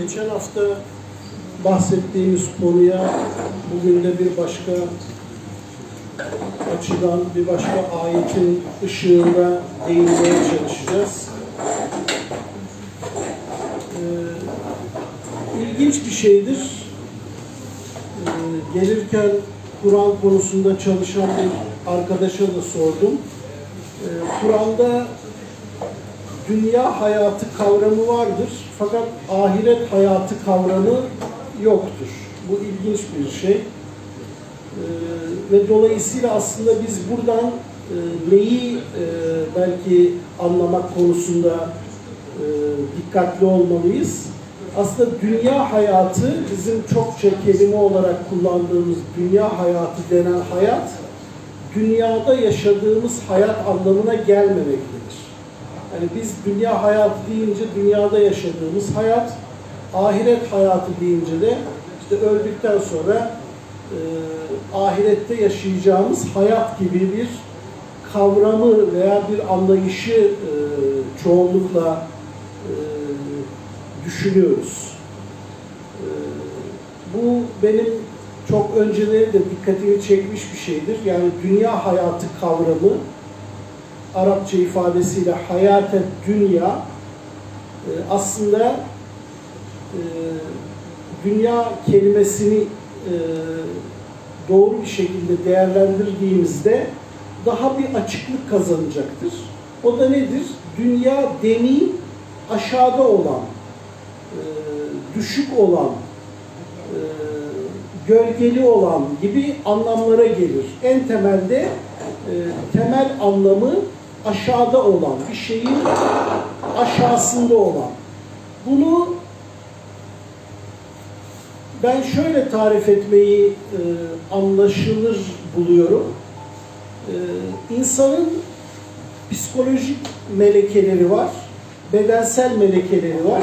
Geçen hafta bahsettiğimiz konuya bugün de bir başka açıdan, bir başka ayetin ışığında değinmeye çalışacağız. Ee, ilginç bir şeydir. Ee, gelirken Kur'an konusunda çalışan bir arkadaşa da sordum. Ee, Kur'an'da dünya hayatı kavramı vardır fakat ahiret hayatı kavramı yoktur. Bu ilginç bir şey. Ee, ve dolayısıyla aslında biz buradan e, neyi e, belki anlamak konusunda e, dikkatli olmalıyız. Aslında dünya hayatı bizim çokça kelime olarak kullandığımız dünya hayatı denen hayat dünyada yaşadığımız hayat anlamına gelmemektedir. Yani biz dünya hayatı deyince dünyada yaşadığımız hayat, ahiret hayatı deyince de işte öldükten sonra e, ahirette yaşayacağımız hayat gibi bir kavramı veya bir anlayışı e, çoğunlukla düşünüyoruz. E, bu benim çok önceleri de dikkatimi çekmiş bir şeydir. Yani dünya hayatı kavramı Arapça ifadesiyle hayate dünya e, aslında e, dünya kelimesini e, doğru bir şekilde değerlendirdiğimizde daha bir açıklık kazanacaktır. O da nedir? Dünya deni aşağıda olan, düşük olan, e, gölgeli olan gibi anlamlara gelir. En temelde e, temel anlamı aşağıda olan, bir şeyin aşağısında olan. Bunu ben şöyle tarif etmeyi e, anlaşılır buluyorum. E, insanın psikolojik melekeleri var, bedensel melekeleri var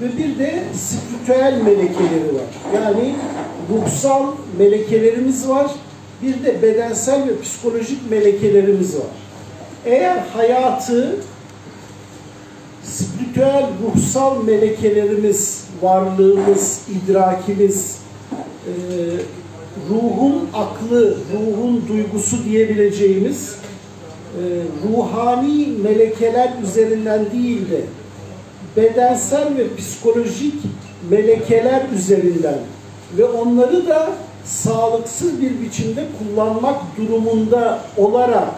ve bir de spiritüel melekeleri var. Yani ruhsal melekelerimiz var, bir de bedensel ve psikolojik melekelerimiz var. Eğer hayatı spiritüel, ruhsal melekelerimiz, varlığımız, idrakimiz, e, ruhun aklı, ruhun duygusu diyebileceğimiz e, ruhani melekeler üzerinden değil de bedensel ve psikolojik melekeler üzerinden ve onları da sağlıksız bir biçimde kullanmak durumunda olarak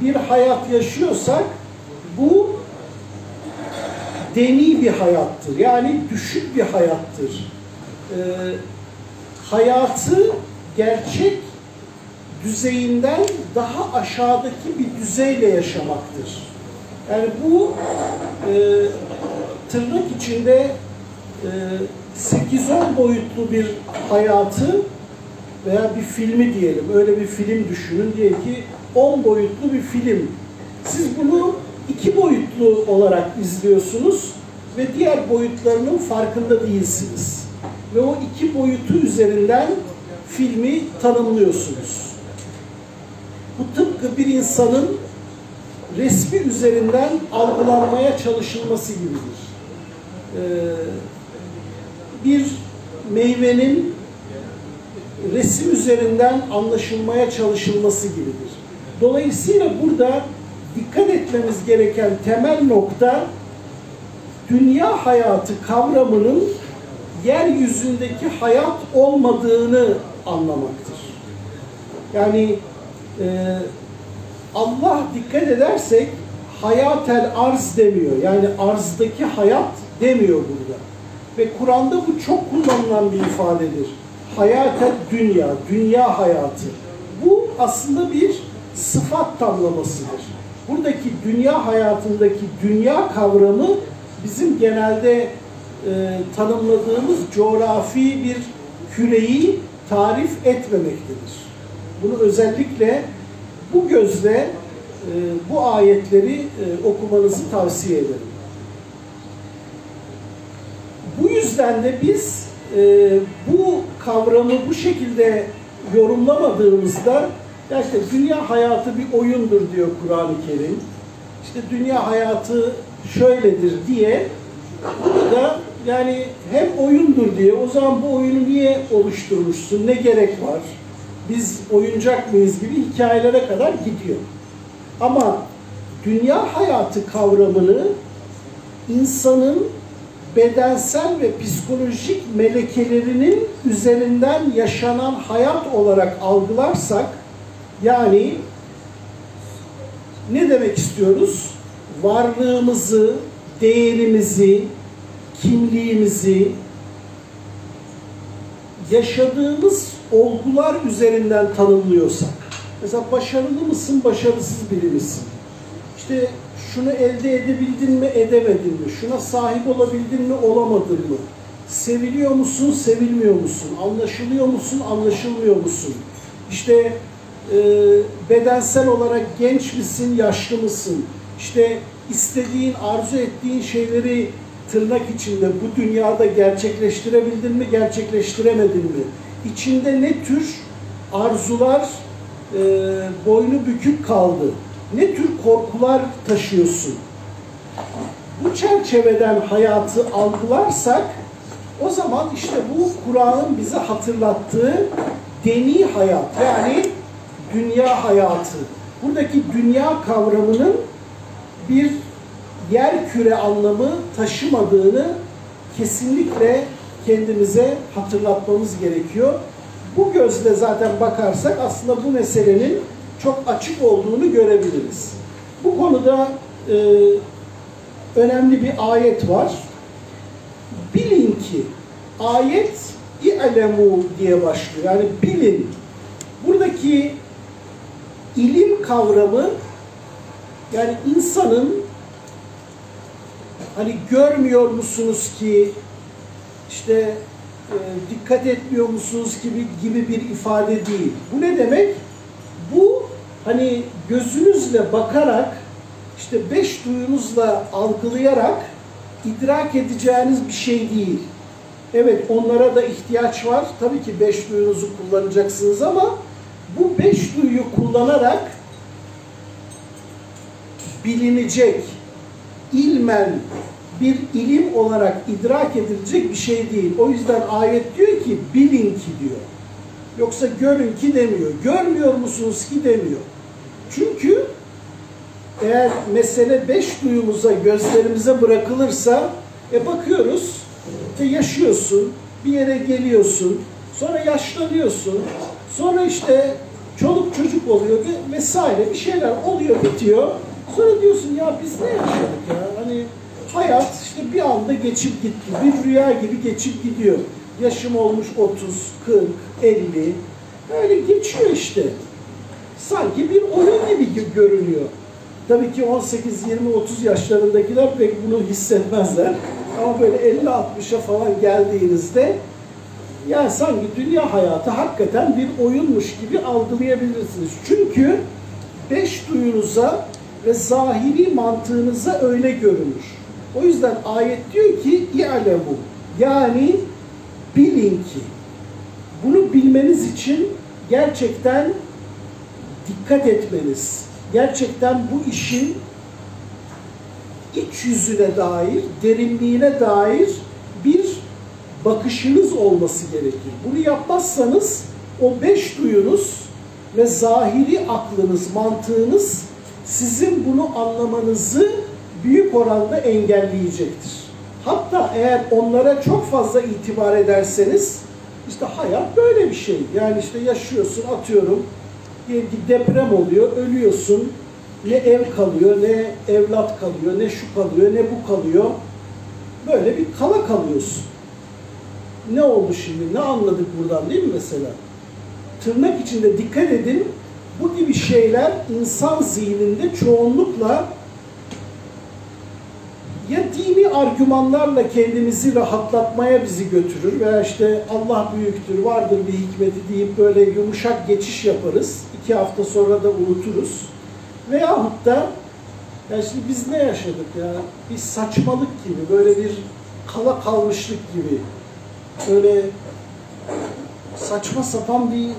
bir hayat yaşıyorsak bu deni bir hayattır. Yani düşük bir hayattır. Ee, hayatı gerçek düzeyinden daha aşağıdaki bir düzeyle yaşamaktır. Yani bu e, tırnak içinde e, 8-10 boyutlu bir hayatı veya bir filmi diyelim, öyle bir film düşünün diye ki 10 boyutlu bir film. Siz bunu iki boyutlu olarak izliyorsunuz ve diğer boyutlarının farkında değilsiniz. Ve o iki boyutu üzerinden filmi tanımlıyorsunuz. Bu tıpkı bir insanın resmi üzerinden algılanmaya çalışılması gibidir. Ee, bir meyvenin resim üzerinden anlaşılmaya çalışılması gibidir. Dolayısıyla burada dikkat etmemiz gereken temel nokta dünya hayatı kavramının yeryüzündeki hayat olmadığını anlamaktır. Yani e, Allah dikkat edersek hayatel arz demiyor. Yani arzdaki hayat demiyor burada. Ve Kur'an'da bu çok kullanılan bir ifadedir. Hayatel dünya, dünya hayatı. Bu aslında bir sıfat tamlamasıdır. Buradaki dünya hayatındaki dünya kavramı bizim genelde e, tanımladığımız coğrafi bir küreyi tarif etmemektedir. Bunu özellikle bu gözle e, bu ayetleri e, okumanızı tavsiye ederim. Bu yüzden de biz e, bu kavramı bu şekilde yorumlamadığımızda ya işte dünya hayatı bir oyundur diyor Kur'an-ı Kerim. İşte dünya hayatı şöyledir diye da yani hem oyundur diye o zaman bu oyunu niye oluşturmuşsun, ne gerek var? Biz oyuncak mıyız gibi hikayelere kadar gidiyor. Ama dünya hayatı kavramını insanın bedensel ve psikolojik melekelerinin üzerinden yaşanan hayat olarak algılarsak yani ne demek istiyoruz? Varlığımızı, değerimizi, kimliğimizi, yaşadığımız olgular üzerinden tanımlıyorsak, mesela başarılı mısın, başarısız biri misin? İşte şunu elde edebildin mi, edemedin mi? Şuna sahip olabildin mi, olamadın mı? Seviliyor musun, sevilmiyor musun? Anlaşılıyor musun, anlaşılmıyor musun? İşte e, bedensel olarak genç misin, yaşlı mısın? İşte istediğin, arzu ettiğin şeyleri tırnak içinde bu dünyada gerçekleştirebildin mi, gerçekleştiremedin mi? İçinde ne tür arzular e, boynu bükük kaldı? Ne tür korkular taşıyorsun? Bu çerçeveden hayatı algılarsak o zaman işte bu Kur'an'ın bize hatırlattığı deni hayat yani dünya hayatı. Buradaki dünya kavramının bir yer küre anlamı taşımadığını kesinlikle kendimize hatırlatmamız gerekiyor. Bu gözle zaten bakarsak aslında bu meselenin çok açık olduğunu görebiliriz. Bu konuda e, önemli bir ayet var. Bilin ki ayet i'lemu diye başlıyor. Yani bilin. Buradaki ilim kavramı yani insanın hani görmüyor musunuz ki işte e, dikkat etmiyor musunuz gibi gibi bir ifade değil. Bu ne demek? Bu hani gözünüzle bakarak işte beş duyunuzla algılayarak idrak edeceğiniz bir şey değil. Evet onlara da ihtiyaç var. Tabii ki beş duyunuzu kullanacaksınız ama bu beş duyuyu kullanarak bilinecek, ilmen bir ilim olarak idrak edilecek bir şey değil. O yüzden ayet diyor ki bilin ki diyor. Yoksa görün ki demiyor. Görmüyor musunuz ki demiyor. Çünkü eğer mesele beş duyumuza, gözlerimize bırakılırsa e bakıyoruz, işte yaşıyorsun, bir yere geliyorsun, sonra yaşlanıyorsun, sonra işte çoluk çocuk oluyor vesaire bir şeyler oluyor, bitiyor. Sonra diyorsun ya biz ne yaşadık ya? Hani hayat işte bir anda geçip gitti. Bir rüya gibi geçip gidiyor. Yaşım olmuş 30, 40, 50. Böyle geçiyor işte. Sanki bir oyun gibi görünüyor. Tabii ki 18, 20, 30 yaşlarındakiler pek bunu hissetmezler. Ama böyle 50-60'a falan geldiğinizde yani sanki dünya hayatı hakikaten bir oyunmuş gibi algılayabilirsiniz. Çünkü beş duyunuza ve zahiri mantığınıza öyle görünür. O yüzden ayet diyor ki İ'lemu yani bilin ki bunu bilmeniz için gerçekten dikkat etmeniz, gerçekten bu işin iç yüzüne dair, derinliğine dair bir bakışınız olması gerekir. Bunu yapmazsanız o beş duyunuz ve zahiri aklınız, mantığınız sizin bunu anlamanızı büyük oranda engelleyecektir. Hatta eğer onlara çok fazla itibar ederseniz işte hayat böyle bir şey. Yani işte yaşıyorsun atıyorum deprem oluyor, ölüyorsun. Ne ev kalıyor, ne evlat kalıyor, ne şu kalıyor, ne bu kalıyor. Böyle bir kala kalıyorsun. Ne oldu şimdi? Ne anladık buradan değil mi mesela? Tırnak içinde dikkat edin. Bu gibi şeyler insan zihninde çoğunlukla ya dini argümanlarla kendimizi rahatlatmaya bizi götürür veya işte Allah büyüktür, vardır bir hikmeti deyip böyle yumuşak geçiş yaparız. İki hafta sonra da unuturuz. Veyahut da ya şimdi biz ne yaşadık ya? Bir saçmalık gibi böyle bir kala kalmışlık gibi. Böyle saçma sapan bir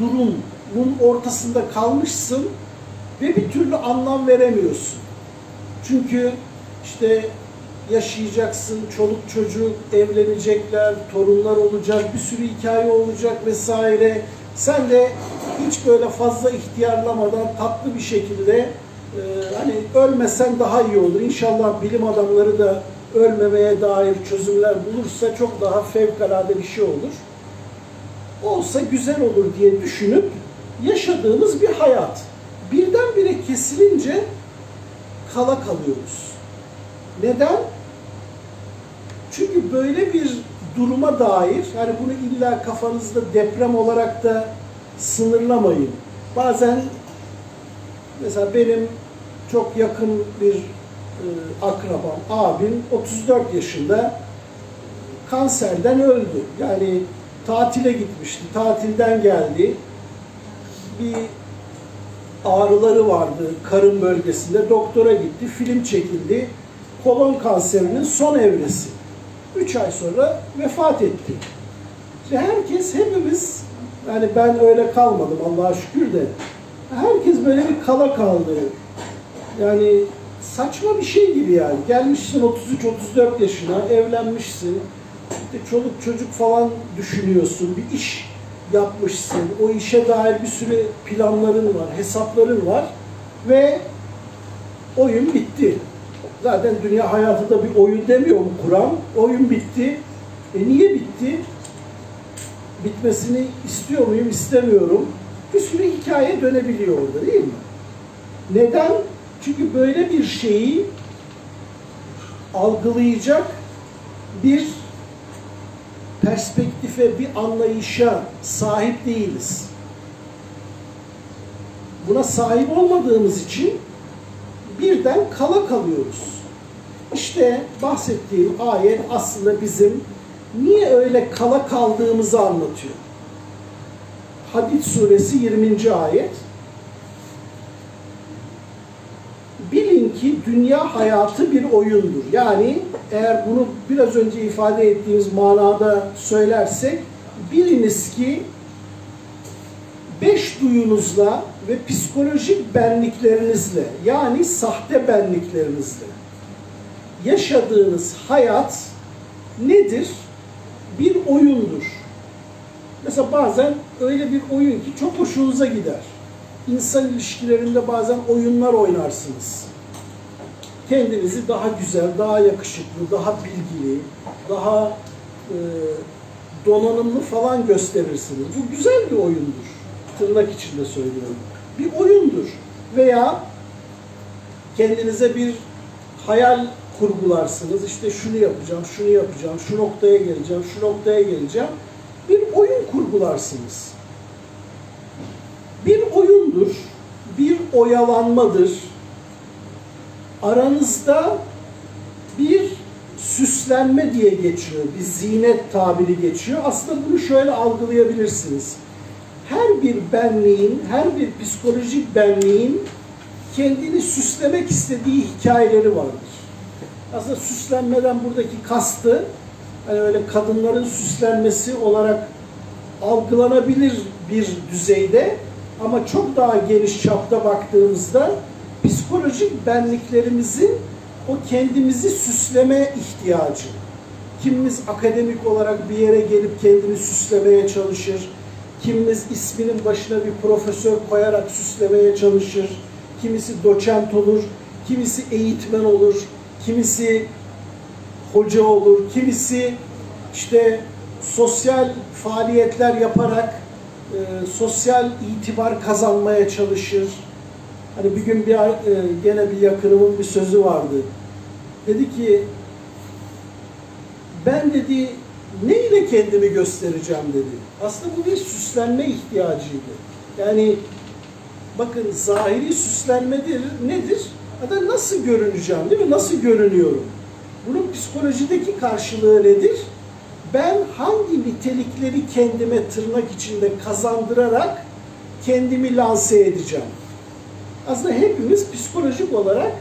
durumun ortasında kalmışsın ve bir türlü anlam veremiyorsun. Çünkü işte yaşayacaksın, çoluk çocuk, evlenecekler, torunlar olacak, bir sürü hikaye olacak vesaire. Sen de hiç böyle fazla ihtiyarlamadan tatlı bir şekilde e, hani ölmesen daha iyi olur. İnşallah bilim adamları da ölmemeye dair çözümler bulursa çok daha fevkalade bir şey olur. Olsa güzel olur diye düşünüp yaşadığımız bir hayat. Birdenbire kesilince kala kalıyoruz. Neden? Çünkü böyle bir duruma dair, yani bunu illa kafanızda deprem olarak da sınırlamayın. Bazen mesela benim çok yakın bir e, akrabam, abim 34 yaşında kanserden öldü. Yani tatile gitmişti, tatilden geldi. Bir ağrıları vardı karın bölgesinde. Doktora gitti, film çekildi. Kolon kanserinin son evresi. 3 ay sonra vefat etti. İşte herkes, hepimiz, yani ben öyle kalmadım Allah'a şükür de, herkes böyle bir kala kaldı. Yani saçma bir şey gibi yani. Gelmişsin 33-34 yaşına, evlenmişsin, işte çoluk çocuk falan düşünüyorsun, bir iş yapmışsın, o işe dair bir sürü planların var, hesapların var ve oyun bitti. Zaten dünya hayatı da bir oyun demiyor mu Kur'an? Oyun bitti. E niye bitti? Bitmesini istiyor muyum, istemiyorum. Bir sürü hikaye dönebiliyor orada değil mi? Neden? Çünkü böyle bir şeyi algılayacak bir perspektife, bir anlayışa sahip değiliz. Buna sahip olmadığımız için birden kala kalıyoruz. İşte bahsettiğim ayet aslında bizim niye öyle kala kaldığımızı anlatıyor. Hadid suresi 20. ayet. Bilin ki dünya hayatı bir oyundur. Yani eğer bunu biraz önce ifade ettiğimiz manada söylersek biliniz ki beş duyunuzla ve psikolojik benliklerinizle yani sahte benliklerinizle yaşadığınız hayat nedir? Bir oyundur. Mesela bazen öyle bir oyun ki çok hoşunuza gider. İnsan ilişkilerinde bazen oyunlar oynarsınız. Kendinizi daha güzel, daha yakışıklı, daha bilgili, daha e, donanımlı falan gösterirsiniz. Bu güzel bir oyundur. Tırnak içinde söylüyorum. Bir oyundur. Veya kendinize bir hayal kurgularsınız. İşte şunu yapacağım, şunu yapacağım, şu noktaya geleceğim, şu noktaya geleceğim. Bir oyun kurgularsınız. Bir oyundur, bir oyalanmadır. Aranızda bir süslenme diye geçiyor, bir zinet tabiri geçiyor. Aslında bunu şöyle algılayabilirsiniz. Her bir benliğin, her bir psikolojik benliğin kendini süslemek istediği hikayeleri vardır. Aslında süslenmeden buradaki kastı hani öyle kadınların süslenmesi olarak algılanabilir bir düzeyde ama çok daha geniş çapta baktığımızda psikolojik benliklerimizin o kendimizi süsleme ihtiyacı. Kimimiz akademik olarak bir yere gelip kendini süslemeye çalışır. Kimimiz isminin başına bir profesör koyarak süslemeye çalışır. Kimisi doçent olur, kimisi eğitmen olur, kimisi hoca olur, kimisi işte sosyal faaliyetler yaparak e, sosyal itibar kazanmaya çalışır. Hani bir gün bir e, gene bir yakınımın bir sözü vardı. Dedi ki ben dedi neyle kendimi göstereceğim dedi. Aslında bu bir süslenme ihtiyacıydı. Yani bakın zahiri süslenmedir nedir? Ya nasıl görüneceğim değil mi? Nasıl görünüyorum? Bunun psikolojideki karşılığı nedir? Ben hangi nitelikleri kendime tırnak içinde kazandırarak kendimi lanse edeceğim? Aslında hepimiz psikolojik olarak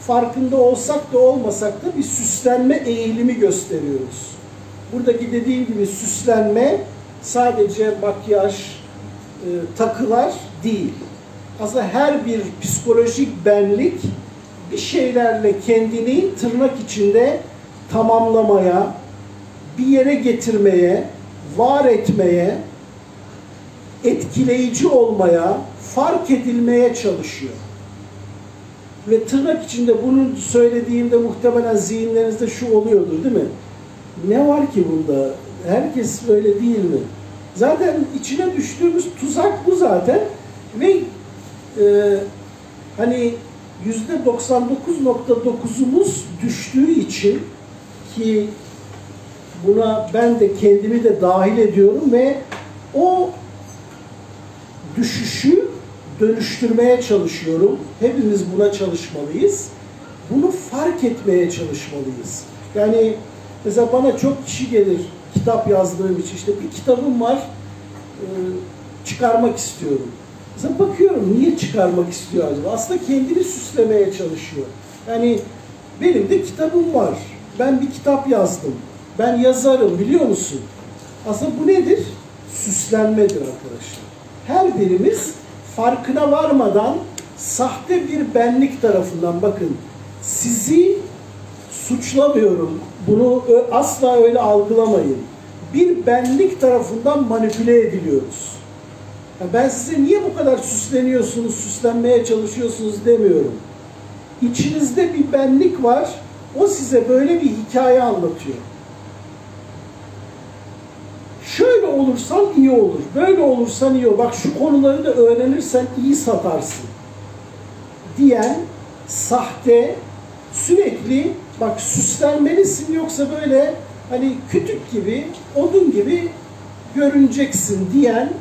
farkında olsak da olmasak da bir süslenme eğilimi gösteriyoruz. Buradaki dediğim gibi süslenme sadece makyaj, e, takılar değil. Aslında her bir psikolojik benlik bir şeylerle kendini tırnak içinde tamamlamaya, bir yere getirmeye, var etmeye, etkileyici olmaya, fark edilmeye çalışıyor. Ve tırnak içinde bunu söylediğimde muhtemelen zihinlerinizde şu oluyordur değil mi? Ne var ki bunda? Herkes böyle değil mi? Zaten içine düştüğümüz tuzak bu zaten. Ve e, hani yüzde 99.9'umuz düştüğü için ki buna ben de kendimi de dahil ediyorum ve o düşüşü dönüştürmeye çalışıyorum. Hepimiz buna çalışmalıyız. Bunu fark etmeye çalışmalıyız. Yani mesela bana çok kişi gelir kitap yazdığım için işte bir kitabım var e, çıkarmak istiyorum. Mesela bakıyorum niye çıkarmak istiyor acaba? Aslında kendini süslemeye çalışıyor. Yani benim de kitabım var. Ben bir kitap yazdım. Ben yazarım biliyor musun? Aslında bu nedir? Süslenmedir arkadaşlar. Her birimiz farkına varmadan sahte bir benlik tarafından bakın sizi suçlamıyorum. Bunu asla öyle algılamayın. Bir benlik tarafından manipüle ediliyoruz. Yani ben size niye bu kadar süsleniyorsunuz, süslenmeye çalışıyorsunuz demiyorum. İçinizde bir benlik var, o size böyle bir hikaye anlatıyor. Şöyle olursan iyi olur, böyle olursan iyi olur. Bak şu konuları da öğrenirsen iyi satarsın. Diyen sahte, sürekli bak süslenmelisin yoksa böyle hani kütük gibi, odun gibi görüneceksin diyen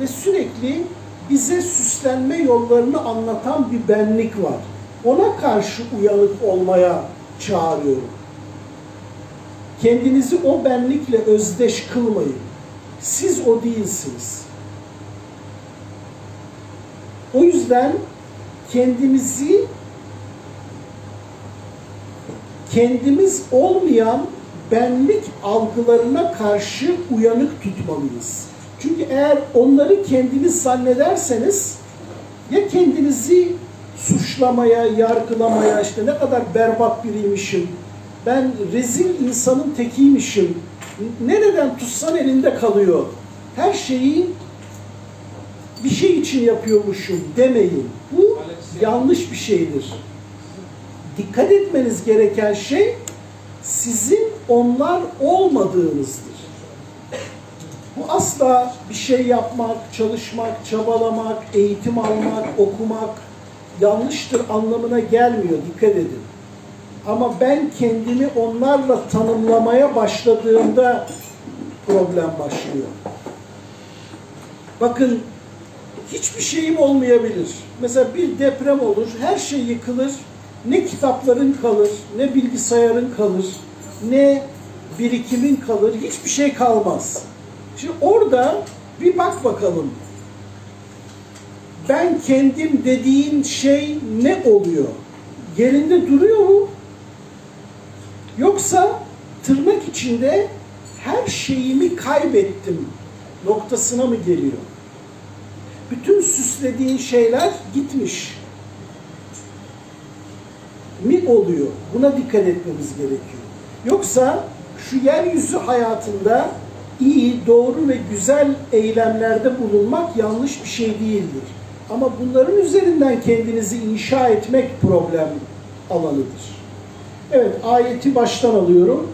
ve sürekli bize süslenme yollarını anlatan bir benlik var. Ona karşı uyanık olmaya çağırıyorum. Kendinizi o benlikle özdeş kılmayın. Siz o değilsiniz. O yüzden kendimizi kendimiz olmayan benlik algılarına karşı uyanık tutmalıyız. Çünkü eğer onları kendiniz zannederseniz ya kendinizi suçlamaya, yargılamaya, işte ne kadar berbat biriymişim, ben rezil insanın tekiymişim, nereden tutsan elinde kalıyor. Her şeyi bir şey için yapıyormuşum demeyin. Bu yanlış bir şeydir. Dikkat etmeniz gereken şey sizin onlar olmadığınızdır. Bu asla bir şey yapmak, çalışmak, çabalamak, eğitim almak, okumak yanlıştır anlamına gelmiyor. Dikkat edin. Ama ben kendimi onlarla tanımlamaya başladığımda problem başlıyor. Bakın hiçbir şeyim olmayabilir. Mesela bir deprem olur, her şey yıkılır. Ne kitapların kalır, ne bilgisayarın kalır, ne birikimin kalır, hiçbir şey kalmaz. Şimdi orada bir bak bakalım. Ben kendim dediğin şey ne oluyor? Yerinde duruyor mu? Yoksa tırnak içinde her şeyimi kaybettim noktasına mı geliyor? Bütün süslediğin şeyler gitmiş mi oluyor? Buna dikkat etmemiz gerekiyor. Yoksa şu yeryüzü hayatında iyi, doğru ve güzel eylemlerde bulunmak yanlış bir şey değildir. Ama bunların üzerinden kendinizi inşa etmek problem alanıdır. Evet, ayeti baştan alıyorum.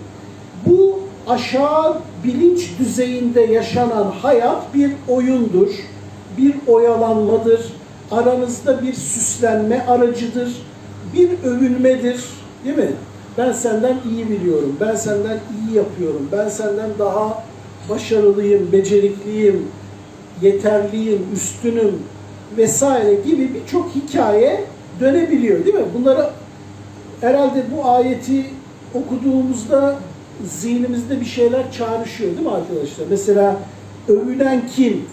Bu aşağı bilinç düzeyinde yaşanan hayat bir oyundur, bir oyalanmadır, aranızda bir süslenme aracıdır, bir övünmedir, değil mi? Ben senden iyi biliyorum, ben senden iyi yapıyorum, ben senden daha başarılıyım, becerikliyim, yeterliyim, üstünüm vesaire gibi birçok hikaye dönebiliyor değil mi? Bunları herhalde bu ayeti okuduğumuzda zihnimizde bir şeyler çağrışıyor değil mi arkadaşlar? Mesela övülen kim?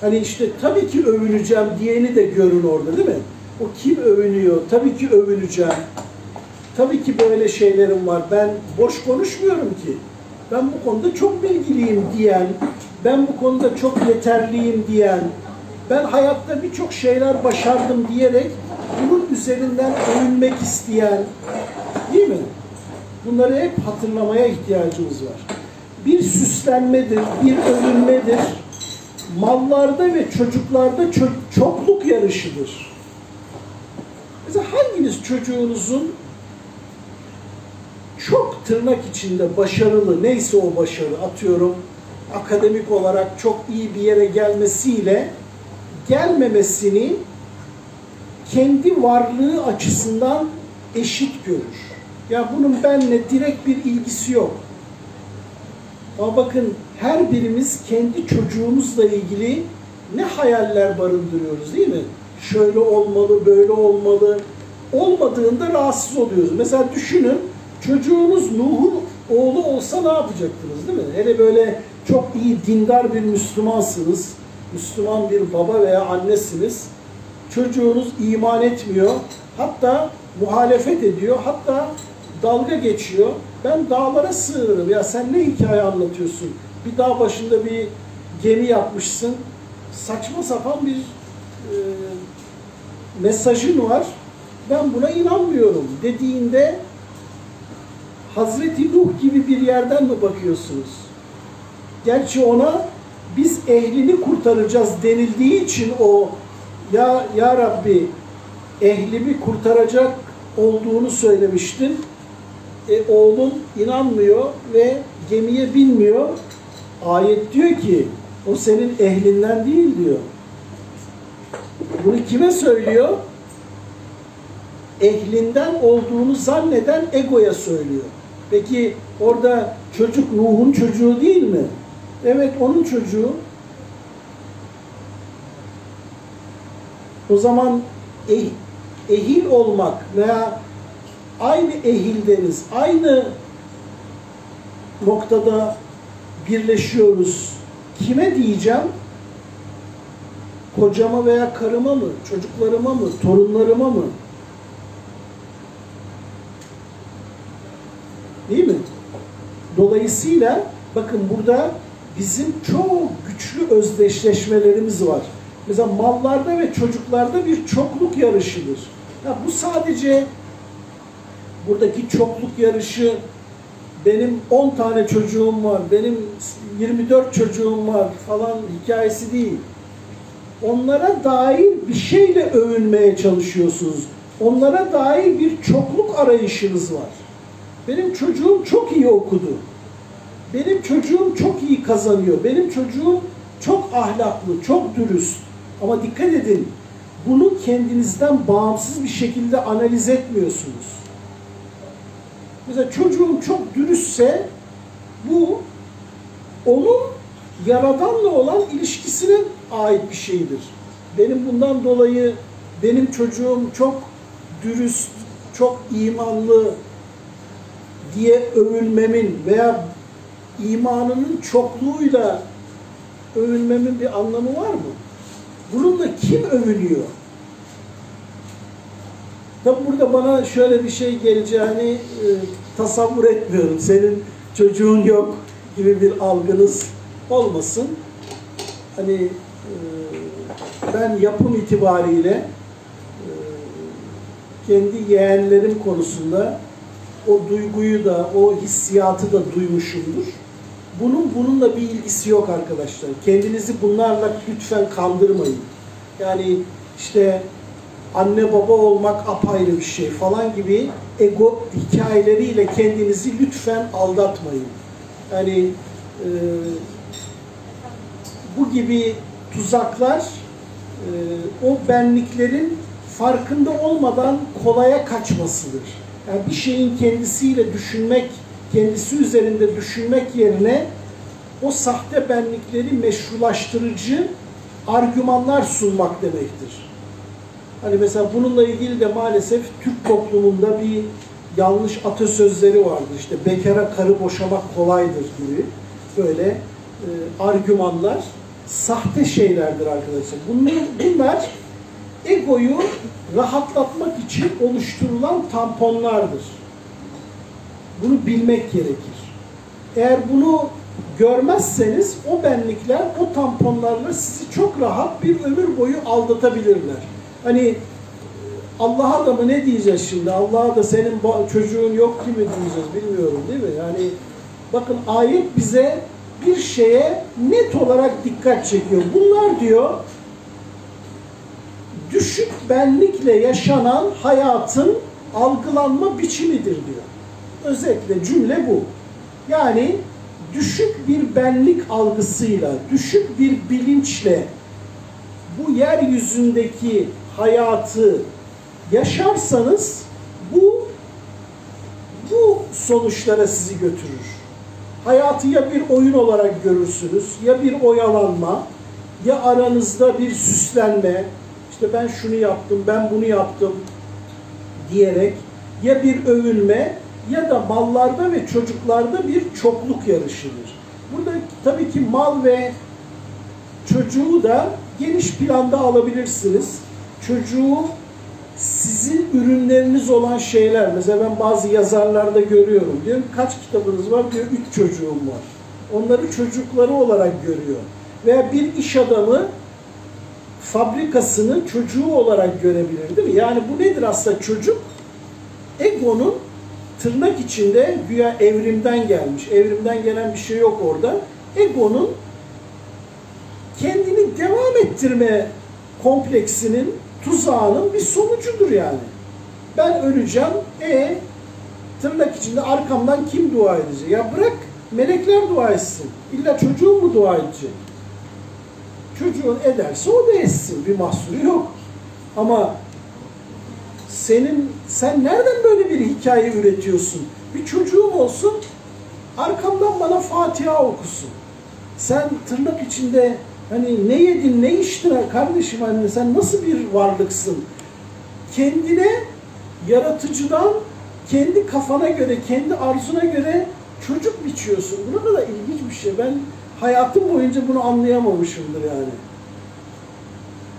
Hani işte tabii ki övüneceğim diyeni de görün orada değil mi? O kim övünüyor? Tabii ki övüneceğim. tabii ki böyle şeylerim var. Ben boş konuşmuyorum ki. Ben bu konuda çok bilgiliyim diyen, ben bu konuda çok yeterliyim diyen, ben hayatta birçok şeyler başardım diyerek bunun üzerinden övünmek isteyen, değil mi? Bunları hep hatırlamaya ihtiyacımız var. Bir süslenmedir, bir övünmedir. Mallarda ve çocuklarda ço- çokluk yarışıdır. Mesela hanginiz çocuğunuzun çok tırnak içinde başarılı, neyse o başarı atıyorum, akademik olarak çok iyi bir yere gelmesiyle gelmemesini kendi varlığı açısından eşit görür. Ya bunun benimle direkt bir ilgisi yok. Ama bakın her birimiz kendi çocuğumuzla ilgili ne hayaller barındırıyoruz değil mi? Şöyle olmalı, böyle olmalı. Olmadığında rahatsız oluyoruz. Mesela düşünün çocuğunuz Nuh'un oğlu olsa ne yapacaktınız değil mi? Hele böyle çok iyi dindar bir Müslümansınız. Müslüman bir baba veya annesiniz. Çocuğunuz iman etmiyor. Hatta muhalefet ediyor. Hatta dalga geçiyor. Ben dağlara sığınırım. Ya sen ne hikaye anlatıyorsun? Bir dağ başında bir gemi yapmışsın. Saçma sapan bir mesajın var. Ben buna inanmıyorum dediğinde Hazreti Nuh gibi bir yerden mi bakıyorsunuz? Gerçi ona biz ehlini kurtaracağız denildiği için o ya ya Rabbi ehlimi kurtaracak olduğunu söylemiştin. E, oğlun inanmıyor ve gemiye binmiyor. Ayet diyor ki o senin ehlinden değil diyor. Bunu kime söylüyor? Ehlinden olduğunu zanneden egoya söylüyor. Peki orada çocuk Nuh'un çocuğu değil mi? Evet onun çocuğu. O zaman eh, ehil olmak veya aynı ehildeniz, aynı noktada birleşiyoruz. Kime diyeceğim? Kocama veya karıma mı? Çocuklarıma mı? Torunlarıma mı? Değil mi? Dolayısıyla bakın burada bizim çok güçlü özdeşleşmelerimiz var. Mesela mallarda ve çocuklarda bir çokluk yarışıdır. Ya bu sadece buradaki çokluk yarışı benim 10 tane çocuğum var, benim 24 çocuğum var falan hikayesi değil. Onlara dair bir şeyle övünmeye çalışıyorsunuz. Onlara dair bir çokluk arayışınız var. Benim çocuğum çok iyi okudu. Benim çocuğum çok iyi kazanıyor. Benim çocuğum çok ahlaklı, çok dürüst. Ama dikkat edin, bunu kendinizden bağımsız bir şekilde analiz etmiyorsunuz. Mesela çocuğum çok dürüstse bu onun Yaradan'la olan ilişkisine ait bir şeydir. Benim bundan dolayı benim çocuğum çok dürüst, çok imanlı diye övülmemin veya imanının çokluğuyla övülmemin bir anlamı var mı? Bununla kim övülüyor? Tabi burada bana şöyle bir şey geleceğini e, tasavvur etmiyorum. Senin çocuğun yok gibi bir algınız olmasın. Hani e, ben yapım itibariyle e, kendi yeğenlerim konusunda o duyguyu da, o hissiyatı da duymuşumdur. Bunun bununla bir ilgisi yok arkadaşlar. Kendinizi bunlarla lütfen kandırmayın. Yani işte anne baba olmak apayrı bir şey falan gibi ego hikayeleriyle kendinizi lütfen aldatmayın. Yani e, bu gibi tuzaklar e, o benliklerin farkında olmadan kolaya kaçmasıdır. Yani bir şeyin kendisiyle düşünmek, kendisi üzerinde düşünmek yerine o sahte benlikleri meşrulaştırıcı argümanlar sunmak demektir. Hani mesela bununla ilgili de maalesef Türk toplumunda bir yanlış atasözleri vardır. İşte bekara karı boşamak kolaydır gibi böyle e, argümanlar sahte şeylerdir arkadaşlar. Bunlar, bunlar egoyu rahatlatmak için oluşturulan tamponlardır. Bunu bilmek gerekir. Eğer bunu görmezseniz o benlikler o tamponlarla sizi çok rahat bir ömür boyu aldatabilirler. Hani Allah'a da mı ne diyeceğiz şimdi? Allah'a da senin çocuğun yok ki mi diyeceğiz bilmiyorum değil mi? Yani bakın ayet bize bir şeye net olarak dikkat çekiyor. Bunlar diyor düşük benlikle yaşanan hayatın algılanma biçimidir diyor. Özetle cümle bu. Yani düşük bir benlik algısıyla, düşük bir bilinçle bu yeryüzündeki hayatı yaşarsanız bu bu sonuçlara sizi götürür. Hayatı ya bir oyun olarak görürsünüz, ya bir oyalanma, ya aranızda bir süslenme, işte ben şunu yaptım, ben bunu yaptım diyerek ya bir övünme ya da mallarda ve çocuklarda bir çokluk yarışıdır. Burada tabii ki mal ve çocuğu da geniş planda alabilirsiniz. Çocuğu sizin ürünleriniz olan şeyler, mesela ben bazı yazarlarda görüyorum. Diyorum kaç kitabınız var? Diyor üç çocuğum var. Onları çocukları olarak görüyor. Veya bir iş adamı fabrikasını çocuğu olarak görebilir değil mi? Yani bu nedir aslında çocuk? Egonun tırnak içinde güya evrimden gelmiş. Evrimden gelen bir şey yok orada. Egonun kendini devam ettirme kompleksinin, tuzağının bir sonucudur yani. Ben öleceğim, e tırnak içinde arkamdan kim dua edecek? Ya bırak melekler dua etsin. İlla çocuğun mu dua edecek? Çocuğun ederse o da etsin. Bir mahsuru yok. Ama senin sen nereden böyle bir hikaye üretiyorsun? Bir çocuğum olsun, arkamdan bana Fatiha okusun. Sen tırnak içinde hani ne yedin, ne içtin kardeşim anne sen nasıl bir varlıksın? Kendine yaratıcıdan kendi kafana göre, kendi arzuna göre çocuk biçiyorsun. Bu ne kadar ilginç bir şey. Ben hayatım boyunca bunu anlayamamışımdır yani.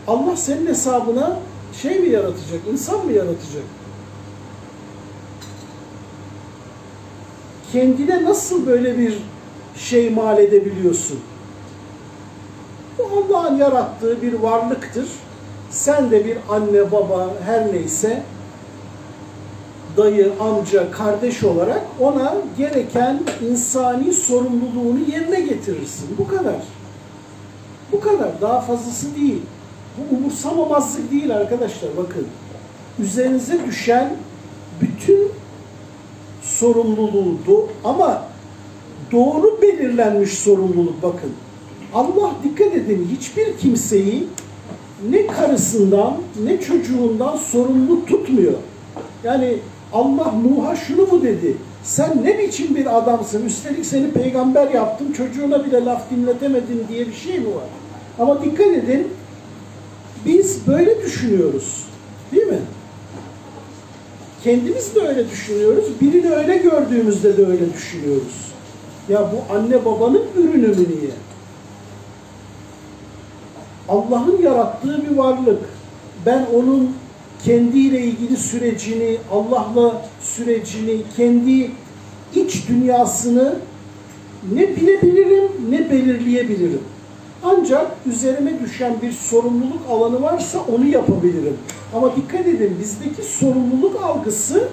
Allah senin hesabına şey mi yaratacak, insan mı yaratacak? Kendine nasıl böyle bir şey mal edebiliyorsun? Bu Allah'ın yarattığı bir varlıktır. Sen de bir anne, baba, her neyse dayı, amca, kardeş olarak ona gereken insani sorumluluğunu yerine getirirsin. Bu kadar. Bu kadar. Daha fazlası değil. Bu umursamamazlık değil arkadaşlar bakın. Üzerinize düşen bütün sorumluluğu ama doğru belirlenmiş sorumluluk bakın. Allah dikkat edin hiçbir kimseyi ne karısından ne çocuğundan sorumlu tutmuyor. Yani Allah Nuh'a şunu mu dedi? Sen ne biçim bir adamsın? Üstelik seni peygamber yaptım, çocuğuna bile laf dinletemedin diye bir şey mi var? Ama dikkat edin, biz böyle düşünüyoruz. Değil mi? Kendimiz de öyle düşünüyoruz. Birini öyle gördüğümüzde de öyle düşünüyoruz. Ya bu anne babanın ürünü mü niye? Allah'ın yarattığı bir varlık. Ben onun kendiyle ilgili sürecini, Allah'la sürecini, kendi iç dünyasını ne bilebilirim ne belirleyebilirim. Ancak üzerime düşen bir sorumluluk alanı varsa onu yapabilirim. Ama dikkat edin bizdeki sorumluluk algısı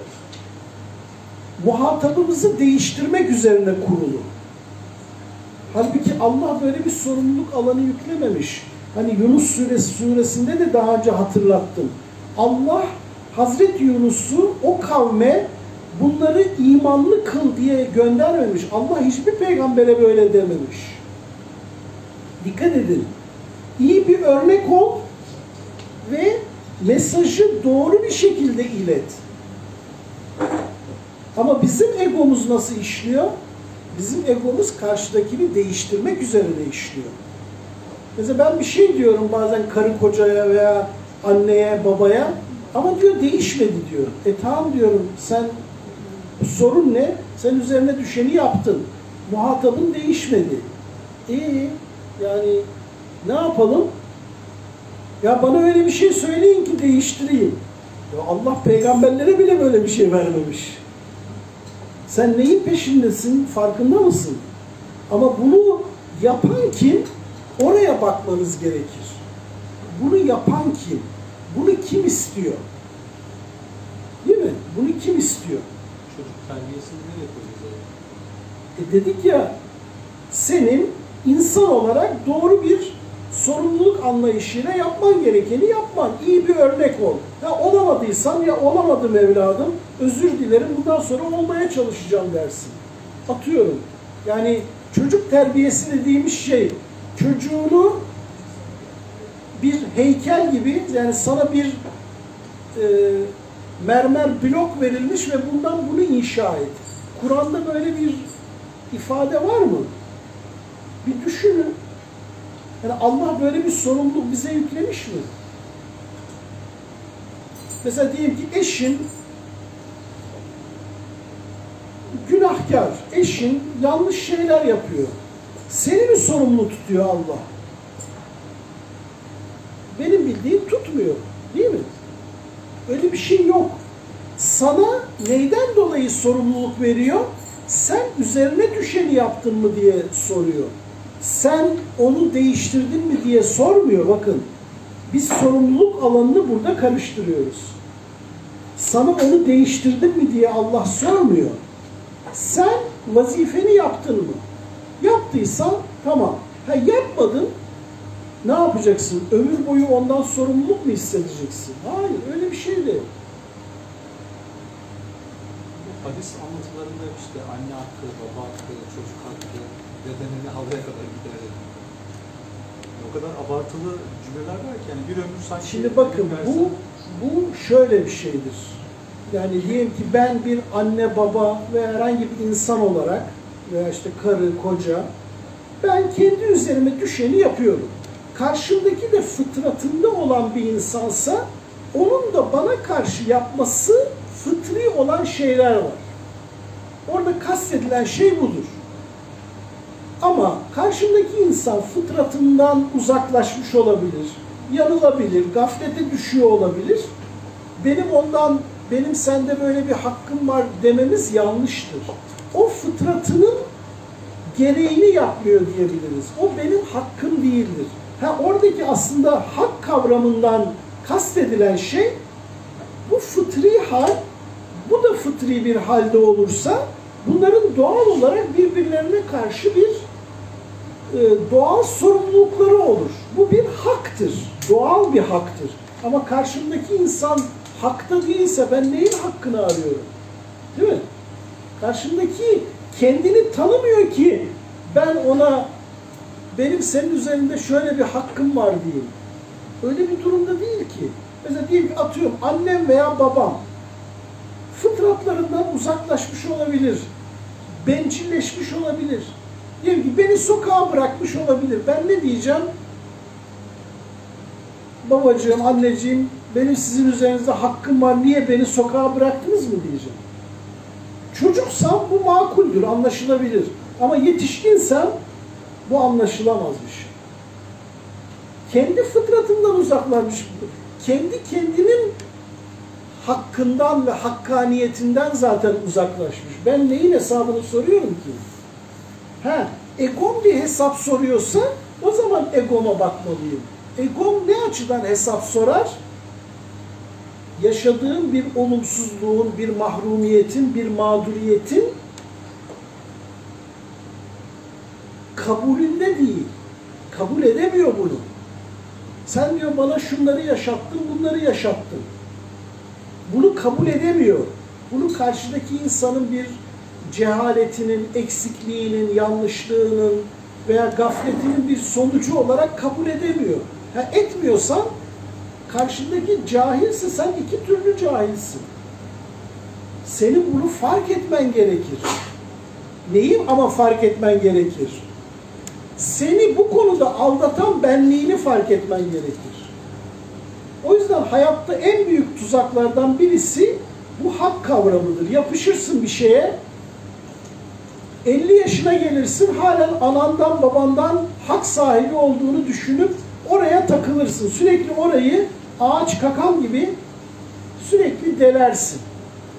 muhatabımızı değiştirmek üzerine kurulu. Halbuki Allah böyle bir sorumluluk alanı yüklememiş. Hani Yunus suresi suresinde de daha önce hatırlattım. Allah Hazreti Yunus'u o kavme bunları imanlı kıl diye göndermemiş. Allah hiçbir peygambere böyle dememiş. Dikkat edin. İyi bir örnek ol ve mesajı doğru bir şekilde ilet. Ama bizim egomuz nasıl işliyor? Bizim egomuz karşıdakini değiştirmek üzerine işliyor. Mesela ben bir şey diyorum bazen karı kocaya veya anneye, babaya ama diyor değişmedi diyor. E tamam diyorum sen sorun ne? Sen üzerine düşeni yaptın. Muhatabın değişmedi. İyi yani ne yapalım? Ya bana öyle bir şey söyleyin ki değiştireyim. Ya Allah peygamberlere bile böyle bir şey vermemiş. Sen neyin peşindesin farkında mısın? Ama bunu yapan kim? Oraya bakmanız gerekir. Bunu yapan kim? Bunu kim istiyor? Değil mi? Bunu kim istiyor? Çocuk terbiyesini nereye koyacağız? E dedik ya senin insan olarak doğru bir sorumluluk anlayışıyla yapman gerekeni yapman. İyi bir örnek ol. Ya olamadıysan ya olamadım evladım. Özür dilerim bundan sonra olmaya çalışacağım dersin. Atıyorum. Yani çocuk terbiyesi dediğimiz şey çocuğunu bir heykel gibi yani sana bir e, mermer blok verilmiş ve bundan bunu inşa et. Kur'an'da böyle bir ifade var mı? Bir düşünün. Yani Allah böyle bir sorumluluk bize yüklemiş mi? Mesela diyelim ki eşin günahkar, eşin yanlış şeyler yapıyor. Seni mi sorumlu tutuyor Allah? Benim bildiğim tutmuyor. Değil mi? Öyle bir şey yok. Sana neyden dolayı sorumluluk veriyor? Sen üzerine düşeni yaptın mı diye soruyor. Sen onu değiştirdin mi diye sormuyor. Bakın biz sorumluluk alanını burada karıştırıyoruz. Sana onu değiştirdin mi diye Allah sormuyor. Sen vazifeni yaptın mı? Yaptıysan tamam. Ha yapmadın ne yapacaksın? Ömür boyu ondan sorumluluk mu hissedeceksin? Hayır öyle bir şey de yok. Hadis anlatılarında işte anne hakkı, baba hakkı, çocuk hakkı, bedenini havaya kadar gider. O kadar abartılı cümleler var ki yani bir ömür sanki... Şimdi bakın bu bu şöyle bir şeydir. Yani diyelim ki ben bir anne baba ve herhangi bir insan olarak veya işte karı koca ben kendi üzerime düşeni yapıyorum. Karşımdaki de fıtratında olan bir insansa onun da bana karşı yapması fıtri olan şeyler var. Orada kastedilen şey budur. Ama karşımdaki insan fıtratından uzaklaşmış olabilir, yanılabilir, gaflete düşüyor olabilir. Benim ondan, benim sende böyle bir hakkım var dememiz yanlıştır. O fıtratının gereğini yapmıyor diyebiliriz. O benim hakkım değildir. Ha oradaki aslında hak kavramından kastedilen şey bu fıtri hal, bu da fıtri bir halde olursa bunların doğal olarak birbirlerine karşı bir e, doğal sorumlulukları olur. Bu bir haktır. Doğal bir haktır. Ama karşımdaki insan hakta değilse ben neyin hakkını arıyorum? Değil mi? Karşımdaki kendini tanımıyor ki ben ona benim senin üzerinde şöyle bir hakkım var diyeyim. Öyle bir durumda değil ki. Mesela diyelim atıyorum annem veya babam fıtratlarından uzaklaşmış olabilir. Bencilleşmiş olabilir. Diyelim ki beni sokağa bırakmış olabilir. Ben ne diyeceğim? Babacığım, anneciğim benim sizin üzerinizde hakkım var. Niye beni sokağa bıraktınız mı diyeceğim. Çocuksam bu makuldür, anlaşılabilir. Ama yetişkinsem bu anlaşılamaz bir şey. Kendi fıtratından uzaklanmış. Kendi kendinin hakkından ve hakkaniyetinden zaten uzaklaşmış. Ben neyin hesabını soruyorum ki? Ha, egom bir hesap soruyorsa o zaman egoma bakmalıyım. Egom ne açıdan hesap sorar? Yaşadığım bir olumsuzluğun, bir mahrumiyetin, bir mağduriyetin kabulünde değil. Kabul edemiyor bunu. Sen diyor bana şunları yaşattın, bunları yaşattın. Bunu kabul edemiyor. Bunu karşıdaki insanın bir cehaletinin, eksikliğinin, yanlışlığının veya gafletinin bir sonucu olarak kabul edemiyor. Ha, etmiyorsan karşındaki cahilse sen iki türlü cahilsin. Senin bunu fark etmen gerekir. Neyi ama fark etmen gerekir? Seni bu konuda aldatan benliğini fark etmen gerekir. O yüzden hayatta en büyük tuzaklardan birisi bu hak kavramıdır. Yapışırsın bir şeye, 50 yaşına gelirsin halen anandan babandan hak sahibi olduğunu düşünüp oraya takılırsın. Sürekli orayı ağaç kakan gibi sürekli delersin.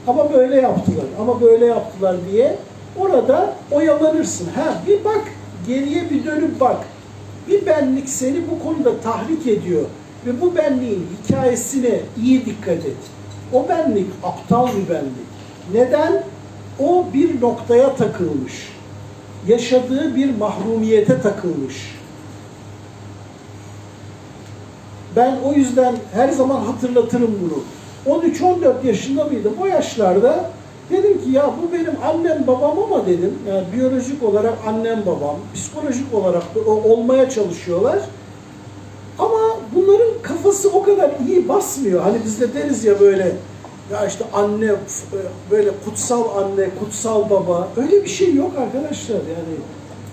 Ama böyle yaptılar, ama böyle yaptılar diye orada oyalanırsın. Ha bir bak, geriye bir dönüp bak. Bir benlik seni bu konuda tahrik ediyor ve bu benliğin hikayesine iyi dikkat et. O benlik aptal bir benlik. Neden? O bir noktaya takılmış. Yaşadığı bir mahrumiyete takılmış. Ben o yüzden her zaman hatırlatırım bunu. 13-14 yaşında mıydım? O yaşlarda dedim ki ya bu benim annem babam ama dedim. Yani biyolojik olarak annem babam, psikolojik olarak da olmaya çalışıyorlar. Ama bunların kafası o kadar iyi basmıyor. Hani bizde deriz ya böyle ya işte anne böyle kutsal anne, kutsal baba. Öyle bir şey yok arkadaşlar yani.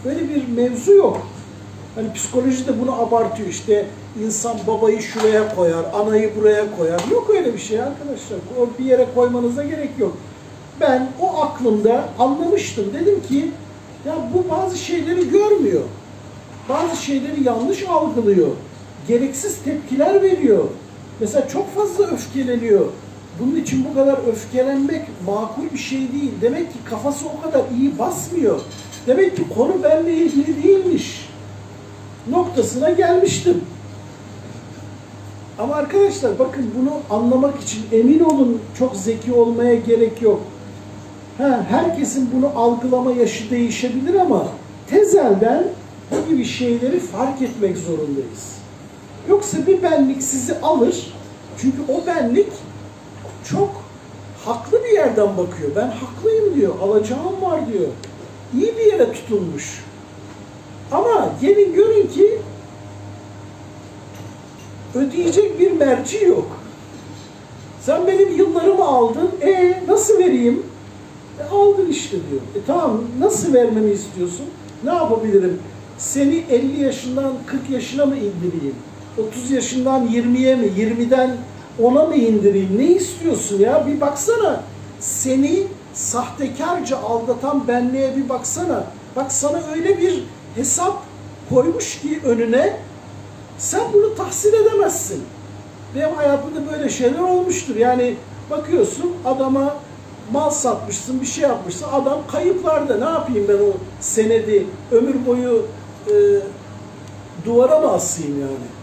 Öyle bir mevzu yok. Hani psikoloji de bunu abartıyor işte insan babayı şuraya koyar, anayı buraya koyar. Yok öyle bir şey arkadaşlar. O bir yere koymanıza gerek yok. Ben o aklımda anlamıştım. Dedim ki ya bu bazı şeyleri görmüyor. Bazı şeyleri yanlış algılıyor. Gereksiz tepkiler veriyor. Mesela çok fazla öfkeleniyor. Bunun için bu kadar öfkelenmek makul bir şey değil. Demek ki kafası o kadar iyi basmıyor. Demek ki konu benimle ilgili değilmiş. Noktasına gelmiştim. Ama arkadaşlar bakın bunu anlamak için emin olun çok zeki olmaya gerek yok. Ha, herkesin bunu algılama yaşı değişebilir ama tezelden bu gibi şeyleri fark etmek zorundayız. Yoksa bir benlik sizi alır. Çünkü o benlik çok haklı bir yerden bakıyor. Ben haklıyım diyor. Alacağım var diyor. İyi bir yere tutunmuş. Ama gelin görün ki ödeyecek bir merci yok. Sen benim yıllarımı aldın. E nasıl vereyim? E, aldın işte diyor. E tamam nasıl vermemi istiyorsun? Ne yapabilirim? Seni 50 yaşından 40 yaşına mı indireyim? 30 yaşından 20'ye mi? 20'den 10'a mı indireyim? Ne istiyorsun ya? Bir baksana. Seni sahtekarca aldatan benliğe bir baksana. Bak sana öyle bir hesap koymuş ki önüne sen bunu tahsil edemezsin. Benim hayatımda böyle şeyler olmuştur. Yani bakıyorsun adama mal satmışsın, bir şey yapmışsın. Adam kayıplarda. Ne yapayım ben o senedi ömür boyu e, duvara mı asayım yani?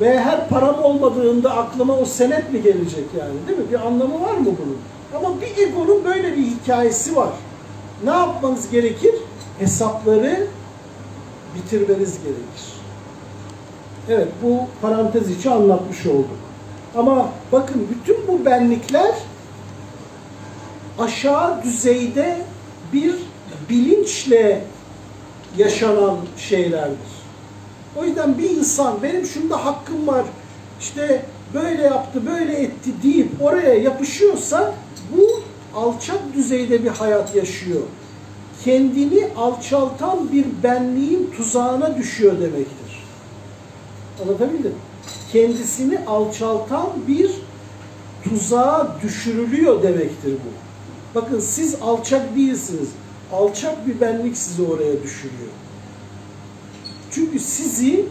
Ve her param olmadığında aklıma o senet mi gelecek yani değil mi? Bir anlamı var mı bunun? Ama bir egonun böyle bir hikayesi var. Ne yapmanız gerekir? Hesapları bitirmeniz gerekir. Evet bu parantez içi anlatmış olduk. Ama bakın bütün bu benlikler aşağı düzeyde bir bilinçle yaşanan şeylerdir. O yüzden bir insan benim şunda hakkım var, işte böyle yaptı, böyle etti deyip oraya yapışıyorsa bu alçak düzeyde bir hayat yaşıyor. Kendini alçaltan bir benliğin tuzağına düşüyor demektir. Anlatabildim? Kendisini alçaltan bir tuzağa düşürülüyor demektir bu. Bakın siz alçak değilsiniz. Alçak bir benlik sizi oraya düşürüyor. Çünkü sizi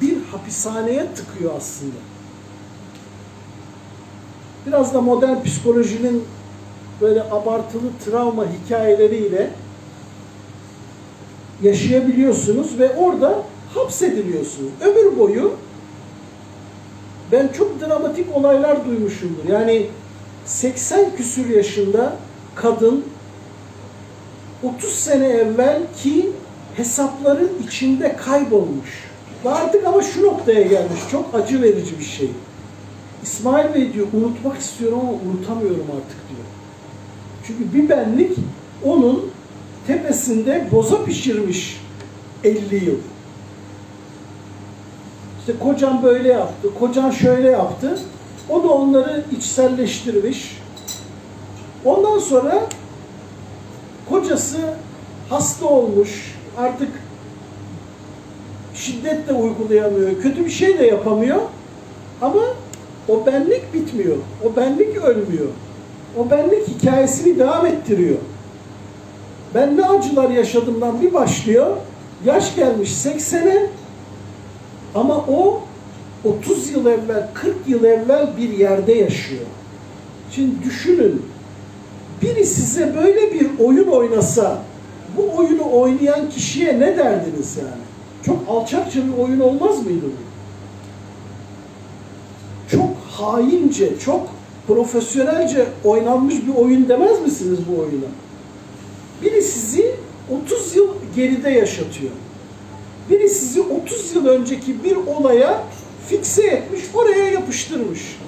bir hapishaneye tıkıyor aslında. Biraz da modern psikolojinin böyle abartılı travma hikayeleriyle yaşayabiliyorsunuz ve orada hapsediliyorsunuz. Ömür boyu ben çok dramatik olaylar duymuşumdur. Yani 80 küsür yaşında kadın 30 sene evvel ki hesapların içinde kaybolmuş. Ve artık ama şu noktaya gelmiş. Çok acı verici bir şey. İsmail Bey diyor unutmak istiyorum ama unutamıyorum artık diyor. Çünkü bir benlik onun tepesinde boza pişirmiş 50 yıl. İşte kocan böyle yaptı, kocan şöyle yaptı. O da onları içselleştirmiş. Ondan sonra kocası hasta olmuş, artık şiddet de uygulayamıyor, kötü bir şey de yapamıyor. Ama o benlik bitmiyor, o benlik ölmüyor. O benlik hikayesini devam ettiriyor. Ben ne acılar yaşadımdan bir başlıyor, yaş gelmiş 80'e ama o 30 yıl evvel, 40 yıl evvel bir yerde yaşıyor. Şimdi düşünün, biri size böyle bir oyun oynasa bu oyunu oynayan kişiye ne derdiniz yani? Çok alçakça bir oyun olmaz mıydı bu? Çok haince, çok profesyonelce oynanmış bir oyun demez misiniz bu oyuna? Biri sizi 30 yıl geride yaşatıyor. Biri sizi 30 yıl önceki bir olaya fikse etmiş, oraya yapıştırmış.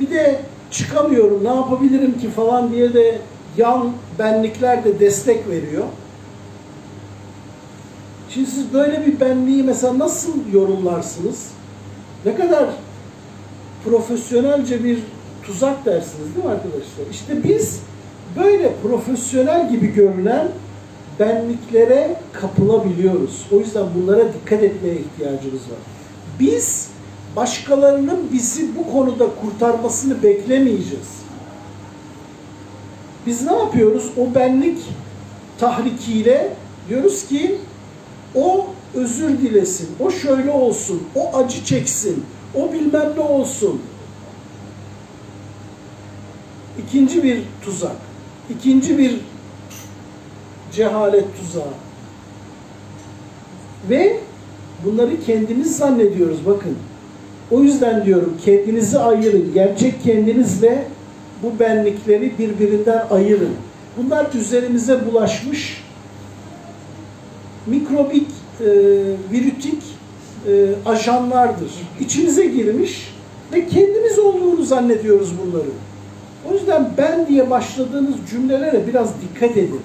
Bir de çıkamıyorum, ne yapabilirim ki falan diye de yan benlikler de destek veriyor. Şimdi siz böyle bir benliği mesela nasıl yorumlarsınız? Ne kadar profesyonelce bir tuzak dersiniz değil mi arkadaşlar? İşte biz böyle profesyonel gibi görünen benliklere kapılabiliyoruz. O yüzden bunlara dikkat etmeye ihtiyacımız var. Biz başkalarının bizi bu konuda kurtarmasını beklemeyeceğiz. Biz ne yapıyoruz? O benlik tahrikiyle diyoruz ki o özür dilesin, o şöyle olsun, o acı çeksin, o bilmem ne olsun. İkinci bir tuzak, ikinci bir cehalet tuzağı. Ve bunları kendimiz zannediyoruz bakın. O yüzden diyorum kendinizi ayırın. Gerçek kendinizle bu benlikleri birbirinden ayırın. Bunlar üzerimize bulaşmış mikrobik, e, virütik e, ajanlardır. İçimize girmiş ve kendimiz olduğunu zannediyoruz bunları. O yüzden ben diye başladığınız cümlelere biraz dikkat edin.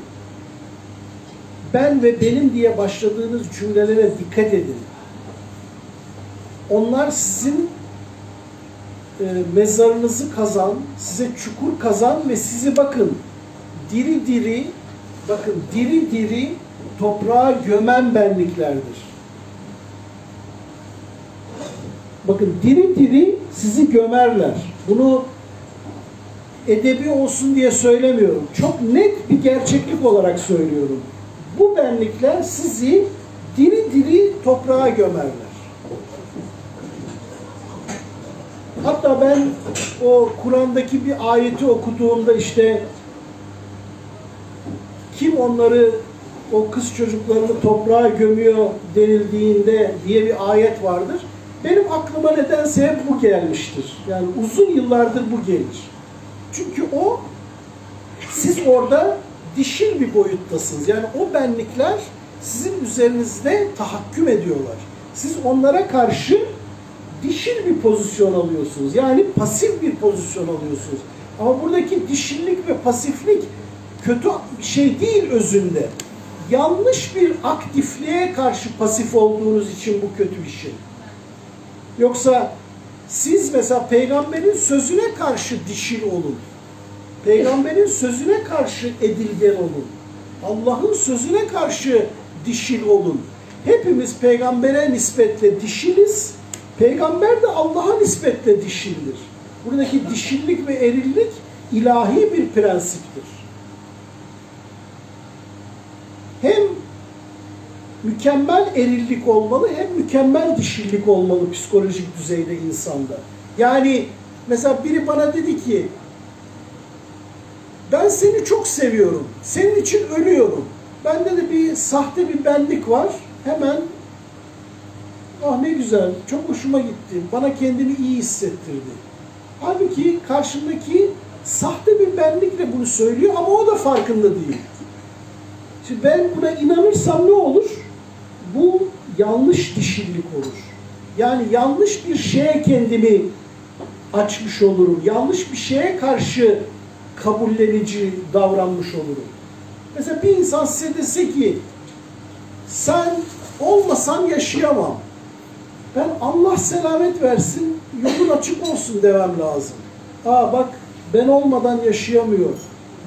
Ben ve benim diye başladığınız cümlelere dikkat edin. Onlar sizin e, mezarınızı kazan, size çukur kazan ve sizi bakın diri diri, bakın diri diri toprağa gömen benliklerdir. Bakın diri diri sizi gömerler. Bunu edebi olsun diye söylemiyorum. Çok net bir gerçeklik olarak söylüyorum. Bu benlikler sizi diri diri toprağa gömerler. Hatta ben o Kur'an'daki bir ayeti okuduğumda işte kim onları o kız çocuklarını toprağa gömüyor denildiğinde diye bir ayet vardır. Benim aklıma nedense hep bu gelmiştir. Yani uzun yıllardır bu gelir. Çünkü o siz orada dişil bir boyuttasınız. Yani o benlikler sizin üzerinizde tahakküm ediyorlar. Siz onlara karşı dişil bir pozisyon alıyorsunuz. Yani pasif bir pozisyon alıyorsunuz. Ama buradaki dişillik ve pasiflik kötü bir şey değil özünde. Yanlış bir aktifliğe karşı pasif olduğunuz için bu kötü bir şey. Yoksa siz mesela peygamberin sözüne karşı dişil olun. Peygamberin sözüne karşı edilgen olun. Allah'ın sözüne karşı dişil olun. Hepimiz peygambere nispetle dişiliz. Peygamber de Allah'a nispetle dişildir. Buradaki dişillik ve erillik ilahi bir prensiptir. Hem mükemmel erillik olmalı hem mükemmel dişillik olmalı psikolojik düzeyde insanda. Yani mesela biri bana dedi ki ben seni çok seviyorum. Senin için ölüyorum. Bende de bir sahte bir benlik var. Hemen ah ne güzel, çok hoşuma gitti. Bana kendimi iyi hissettirdi. Halbuki karşımdaki sahte bir benlikle bunu söylüyor ama o da farkında değil. Şimdi ben buna inanırsam ne olur? Yanlış dişillik olur. Yani yanlış bir şeye kendimi açmış olurum. Yanlış bir şeye karşı kabullenici davranmış olurum. Mesela bir insan size dese ki sen olmasan yaşayamam. Ben Allah selamet versin, yolun açık olsun demem lazım. Aa bak ben olmadan yaşayamıyor.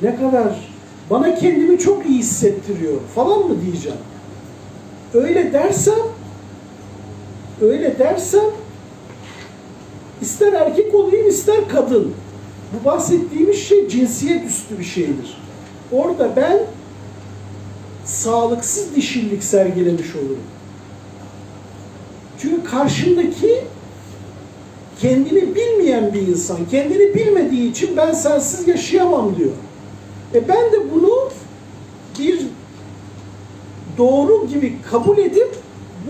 Ne kadar bana kendimi çok iyi hissettiriyor falan mı diyeceğim. Öyle dersem öyle dersem ister erkek olayım ister kadın. Bu bahsettiğimiz şey cinsiyet üstü bir şeydir. Orada ben sağlıksız dişillik sergilemiş olurum. Çünkü karşımdaki kendini bilmeyen bir insan, kendini bilmediği için ben sensiz yaşayamam diyor. E ben de bunu bir doğru gibi kabul edip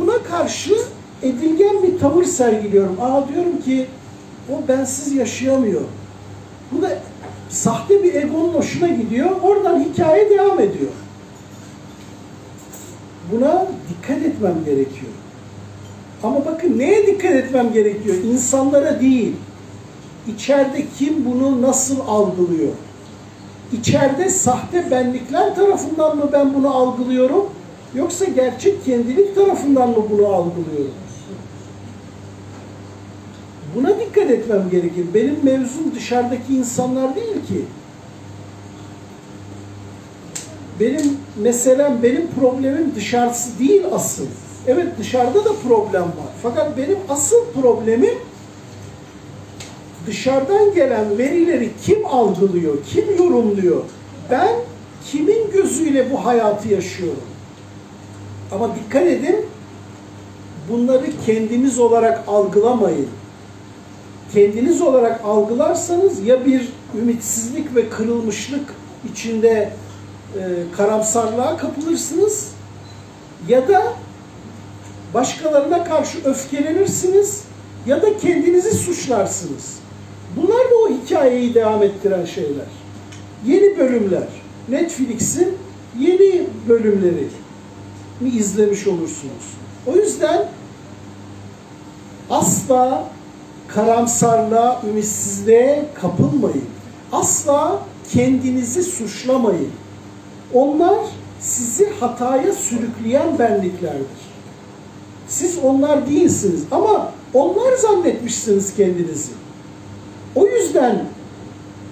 buna karşı edilgen bir tavır sergiliyorum. Aa diyorum ki o bensiz yaşayamıyor. Bu da sahte bir egonun hoşuna gidiyor. Oradan hikaye devam ediyor. Buna dikkat etmem gerekiyor. Ama bakın neye dikkat etmem gerekiyor? İnsanlara değil. İçeride kim bunu nasıl algılıyor? İçeride sahte benlikler tarafından mı ben bunu algılıyorum? Yoksa gerçek kendilik tarafından mı bunu algılıyorum? Buna dikkat etmem gerekir. Benim mevzum dışarıdaki insanlar değil ki. Benim meselem, benim problemim dışarısı değil asıl. Evet dışarıda da problem var. Fakat benim asıl problemim dışarıdan gelen verileri kim algılıyor, kim yorumluyor? Ben kimin gözüyle bu hayatı yaşıyorum? Ama dikkat edin, bunları kendiniz olarak algılamayın. Kendiniz olarak algılarsanız ya bir ümitsizlik ve kırılmışlık içinde e, karamsarlığa kapılırsınız ya da başkalarına karşı öfkelenirsiniz ya da kendinizi suçlarsınız. Bunlar da o hikayeyi devam ettiren şeyler. Yeni bölümler. Netflix'in yeni bölümleri mi izlemiş olursunuz. O yüzden asla karamsarlığa, ümitsizliğe kapılmayın. Asla kendinizi suçlamayın. Onlar sizi hataya sürükleyen benliklerdir. Siz onlar değilsiniz ama onlar zannetmişsiniz kendinizi. O yüzden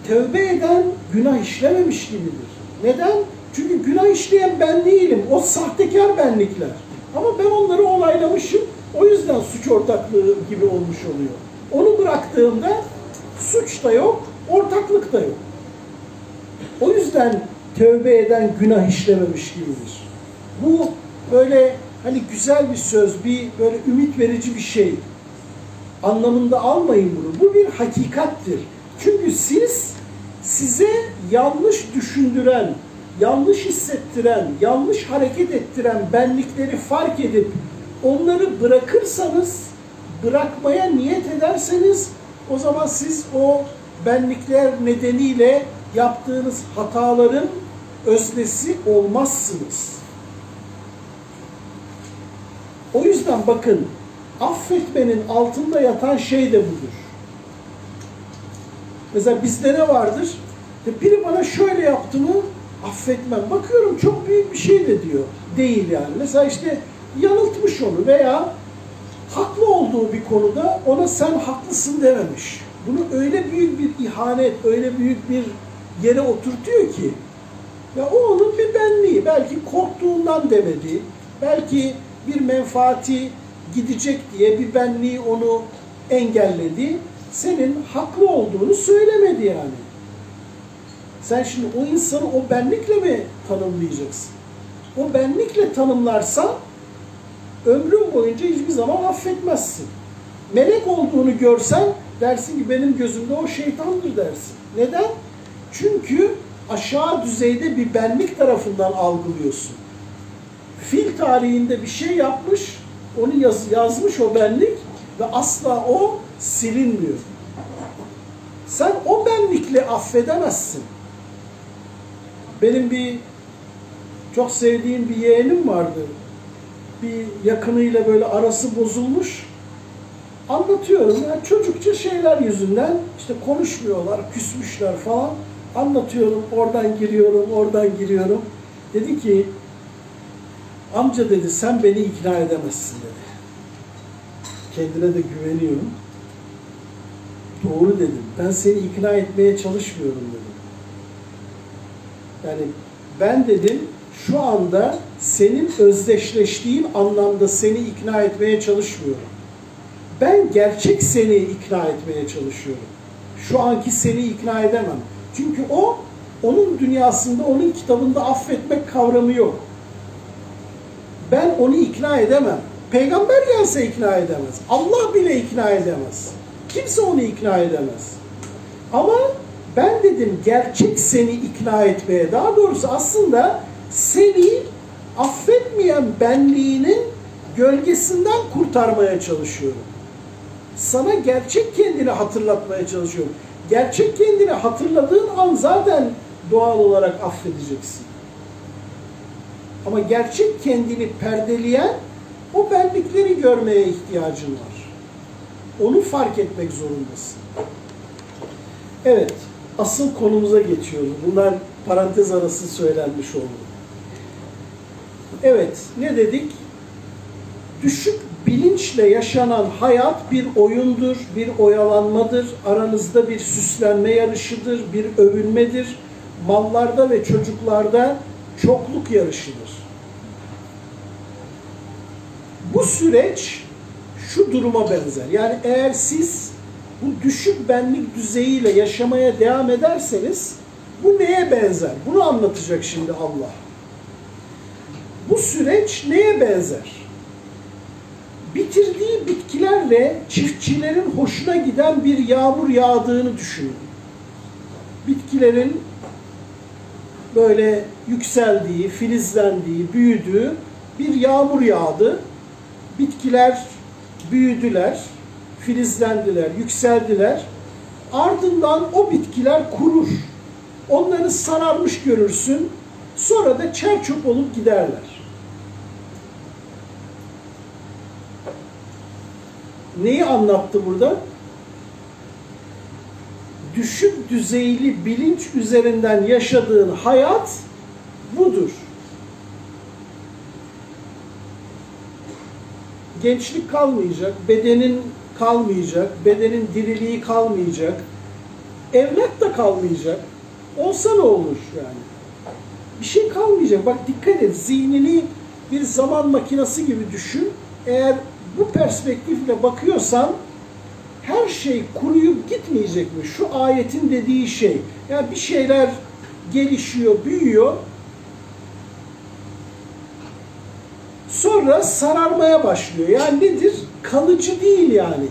tövbe eden günah işlememiş gibidir. Neden? Çünkü günah işleyen ben değilim. O sahtekar benlikler. Ama ben onları olaylamışım. O yüzden suç ortaklığı gibi olmuş oluyor. Onu bıraktığımda suç da yok, ortaklık da yok. O yüzden tövbe eden günah işlememiş gibidir. Bu böyle hani güzel bir söz, bir böyle ümit verici bir şey anlamında almayın bunu. Bu bir hakikattir. Çünkü siz size yanlış düşündüren, yanlış hissettiren, yanlış hareket ettiren benlikleri fark edip onları bırakırsanız, bırakmaya niyet ederseniz o zaman siz o benlikler nedeniyle yaptığınız hataların öznesi olmazsınız. O yüzden bakın affetmenin altında yatan şey de budur. Mesela bizde ne vardır? Biri bana şöyle yaptı mı affetmem. Bakıyorum çok büyük bir şey de diyor. Değil yani. Mesela işte yanıltmış onu veya haklı olduğu bir konuda ona sen haklısın dememiş. Bunu öyle büyük bir ihanet, öyle büyük bir yere oturtuyor ki ya o onun bir benliği. Belki korktuğundan demedi. Belki bir menfaati gidecek diye bir benliği onu engelledi. Senin haklı olduğunu söylemedi yani. Sen şimdi o insanı o benlikle mi tanımlayacaksın? O benlikle tanımlarsan ömrün boyunca hiçbir zaman affetmezsin. Melek olduğunu görsen dersin ki benim gözümde o şeytandır dersin. Neden? Çünkü aşağı düzeyde bir benlik tarafından algılıyorsun. Fil tarihinde bir şey yapmış, onu yaz, yazmış o benlik ve asla o silinmiyor. Sen o benlikle affedemezsin. Benim bir çok sevdiğim bir yeğenim vardı. Bir yakınıyla böyle arası bozulmuş. Anlatıyorum. Yani çocukça şeyler yüzünden işte konuşmuyorlar, küsmüşler falan. Anlatıyorum, oradan giriyorum, oradan giriyorum. Dedi ki, amca dedi sen beni ikna edemezsin dedi. Kendine de güveniyorum. Doğru dedim. Ben seni ikna etmeye çalışmıyorum dedim. Yani ben dedim şu anda senin özdeşleştiğin anlamda seni ikna etmeye çalışmıyorum. Ben gerçek seni ikna etmeye çalışıyorum. Şu anki seni ikna edemem. Çünkü o onun dünyasında, onun kitabında affetmek kavramı yok. Ben onu ikna edemem. Peygamber gelse ikna edemez. Allah bile ikna edemez. Kimse onu ikna edemez. Ama ben dedim gerçek seni ikna etmeye, daha doğrusu aslında seni affetmeyen benliğinin gölgesinden kurtarmaya çalışıyorum. Sana gerçek kendini hatırlatmaya çalışıyorum. Gerçek kendini hatırladığın an zaten doğal olarak affedeceksin. Ama gerçek kendini perdeleyen o benlikleri görmeye ihtiyacın var. Onu fark etmek zorundasın. Evet, asıl konumuza geçiyoruz. Bunlar parantez arası söylenmiş oldu. Evet, ne dedik? Düşük bilinçle yaşanan hayat bir oyundur, bir oyalanmadır, aranızda bir süslenme yarışıdır, bir övünmedir. Mallarda ve çocuklarda çokluk yarışıdır. Bu süreç şu duruma benzer. Yani eğer siz bu düşük benlik düzeyiyle yaşamaya devam ederseniz bu neye benzer? Bunu anlatacak şimdi Allah. Bu süreç neye benzer? Bitirdiği bitkilerle çiftçilerin hoşuna giden bir yağmur yağdığını düşünün. Bitkilerin böyle yükseldiği, filizlendiği, büyüdüğü bir yağmur yağdı. Bitkiler büyüdüler, filizlendiler, yükseldiler. Ardından o bitkiler kurur. Onları sararmış görürsün. Sonra da çerçöp olup giderler. Neyi anlattı burada? Düşük düzeyli bilinç üzerinden yaşadığın hayat budur. Gençlik kalmayacak, bedenin kalmayacak, bedenin diriliği kalmayacak, evlat da kalmayacak. Olsa ne olur yani? Bir şey kalmayacak. Bak dikkat et, zihnini bir zaman makinesi gibi düşün. Eğer bu perspektifle bakıyorsan her şey kuruyup gitmeyecek mi? Şu ayetin dediği şey. Yani bir şeyler gelişiyor, büyüyor. Sonra sararmaya başlıyor. Yani nedir? Kalıcı değil yani.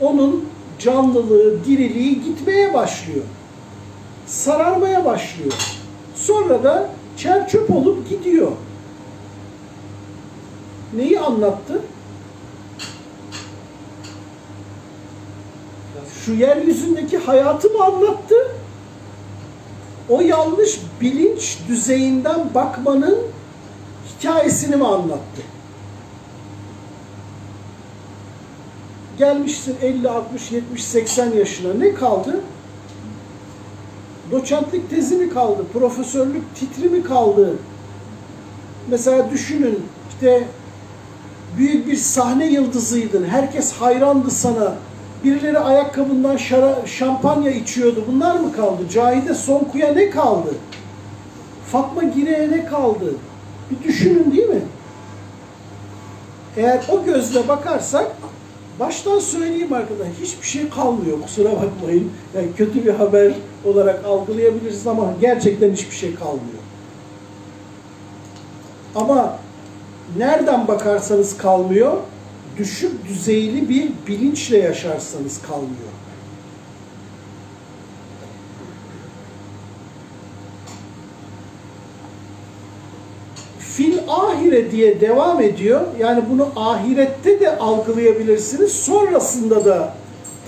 Onun canlılığı, diriliği gitmeye başlıyor. Sararmaya başlıyor. Sonra da çerçöp olup gidiyor. Neyi anlattı? Şu yeryüzündeki hayatı mı anlattı? O yanlış bilinç düzeyinden bakmanın hikayesini mi anlattı? Gelmişsin 50, 60, 70, 80 yaşına ne kaldı? Doçentlik tezi mi kaldı? Profesörlük titri mi kaldı? Mesela düşünün işte büyük bir sahne yıldızıydın. Herkes hayrandı sana. Birileri ayakkabından şara, şampanya içiyordu. Bunlar mı kaldı? Cahide Sonku'ya ne kaldı? Fatma Gire'ye ne kaldı? Bir düşünün değil mi? Eğer o gözle bakarsak baştan söyleyeyim arkadaşlar hiçbir şey kalmıyor kusura bakmayın. Yani kötü bir haber olarak algılayabiliriz ama gerçekten hiçbir şey kalmıyor. Ama nereden bakarsanız kalmıyor, düşük düzeyli bir bilinçle yaşarsanız kalmıyor. Fil ahire diye devam ediyor. Yani bunu ahirette de algılayabilirsiniz. Sonrasında da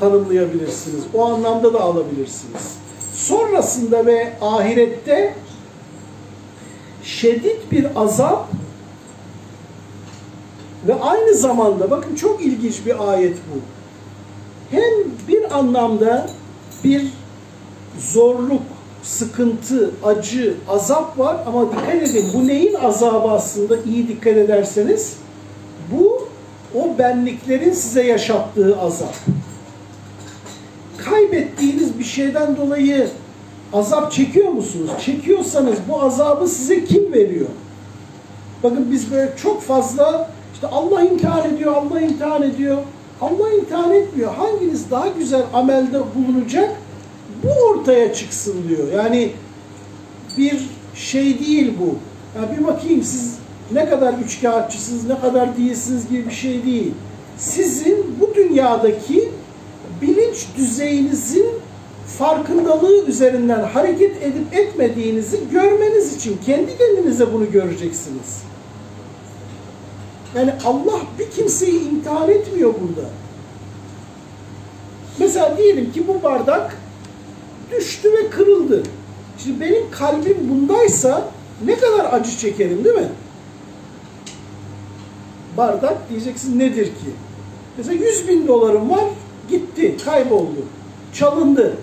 tanımlayabilirsiniz. O anlamda da alabilirsiniz. Sonrasında ve ahirette şiddet bir azap ve aynı zamanda bakın çok ilginç bir ayet bu. Hem bir anlamda bir zorluk, sıkıntı, acı, azap var ama dikkat edin bu neyin azabı aslında iyi dikkat ederseniz bu o benliklerin size yaşattığı azap. Kaybettiğiniz bir şeyden dolayı azap çekiyor musunuz? Çekiyorsanız bu azabı size kim veriyor? Bakın biz böyle çok fazla işte Allah imtihan ediyor, Allah imtihan ediyor. Allah imtihan etmiyor. Hanginiz daha güzel amelde bulunacak? Bu ortaya çıksın diyor. Yani bir şey değil bu. Yani bir bakayım siz ne kadar üçkağıtçısınız, ne kadar değilsiniz gibi bir şey değil. Sizin bu dünyadaki bilinç düzeyinizin farkındalığı üzerinden hareket edip etmediğinizi görmeniz için kendi kendinize bunu göreceksiniz. Yani Allah bir kimseyi imtihan etmiyor burada. Mesela diyelim ki bu bardak düştü ve kırıldı. Şimdi benim kalbim bundaysa ne kadar acı çekerim değil mi? Bardak diyeceksin nedir ki? Mesela 100 bin dolarım var, gitti, kayboldu, çalındı.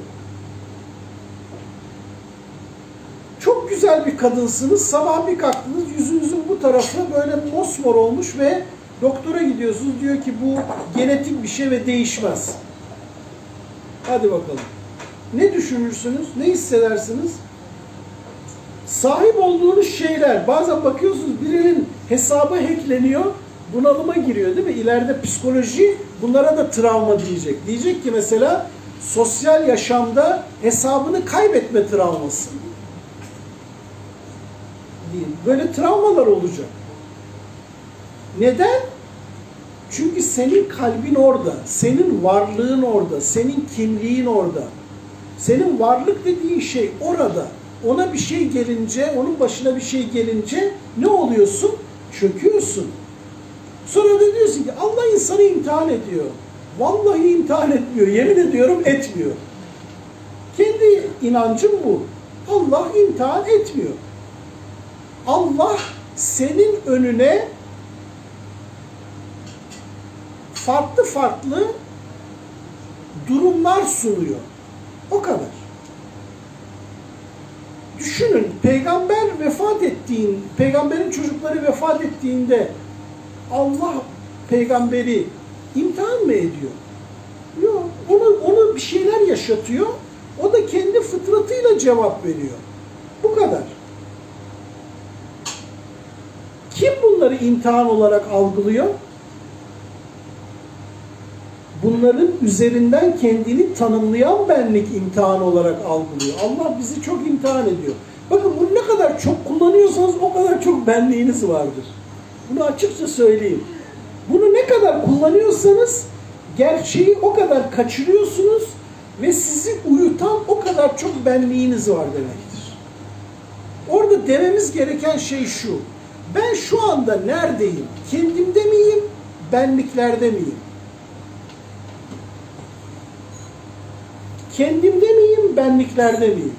Çok güzel bir kadınsınız, sabah bir kalktınız, yüzünüzün bu tarafı böyle mosmor olmuş ve doktora gidiyorsunuz, diyor ki bu genetik bir şey ve değişmez. Hadi bakalım. Ne düşünürsünüz, ne hissedersiniz? Sahip olduğunuz şeyler, bazen bakıyorsunuz birinin hesabı hackleniyor, bunalıma giriyor değil mi? İleride psikoloji bunlara da travma diyecek. Diyecek ki mesela sosyal yaşamda hesabını kaybetme travması. Böyle travmalar olacak. Neden? Çünkü senin kalbin orada, senin varlığın orada, senin kimliğin orada. Senin varlık dediğin şey orada. Ona bir şey gelince, onun başına bir şey gelince ne oluyorsun? Çöküyorsun. Sonra da diyorsun ki Allah insanı imtihan ediyor. Vallahi imtihan etmiyor. Yemin ediyorum etmiyor. Kendi inancım bu. Allah imtihan etmiyor. Allah senin önüne farklı farklı durumlar sunuyor. O kadar. Düşünün peygamber vefat ettiğin, peygamberin çocukları vefat ettiğinde Allah peygamberi imtihan mı ediyor? Yok. Onu, onu bir şeyler yaşatıyor. O da kendi fıtratıyla cevap veriyor. Bu kadar. Kim bunları imtihan olarak algılıyor? Bunların üzerinden kendini tanımlayan benlik imtihan olarak algılıyor. Allah bizi çok imtihan ediyor. Bakın bunu ne kadar çok kullanıyorsanız o kadar çok benliğiniz vardır. Bunu açıkça söyleyeyim. Bunu ne kadar kullanıyorsanız gerçeği o kadar kaçırıyorsunuz ve sizi uyutan o kadar çok benliğiniz var demektir. Orada dememiz gereken şey şu. Ben şu anda neredeyim? Kendimde miyim? Benliklerde miyim? Kendimde miyim? Benliklerde miyim?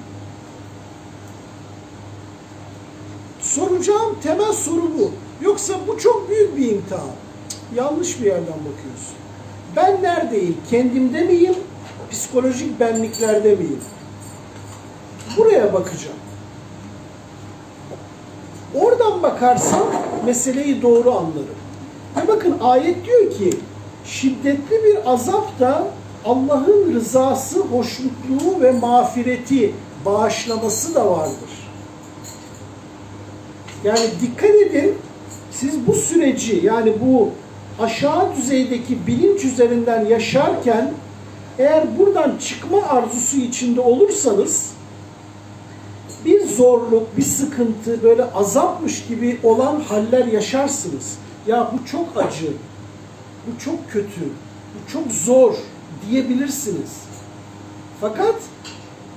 Soracağım temel soru bu. Yoksa bu çok büyük bir imtihan. Yanlış bir yerden bakıyorsun. Ben neredeyim? Kendimde miyim? Psikolojik benliklerde miyim? Buraya bakacağım. Oradan bakarsam meseleyi doğru anlarım. Ve bakın ayet diyor ki şiddetli bir azap da Allah'ın rızası, hoşnutluğu ve mağfireti, bağışlaması da vardır. Yani dikkat edin, siz bu süreci yani bu aşağı düzeydeki bilinç üzerinden yaşarken eğer buradan çıkma arzusu içinde olursanız bir zorluk, bir sıkıntı, böyle azapmış gibi olan haller yaşarsınız. Ya bu çok acı, bu çok kötü, bu çok zor diyebilirsiniz. Fakat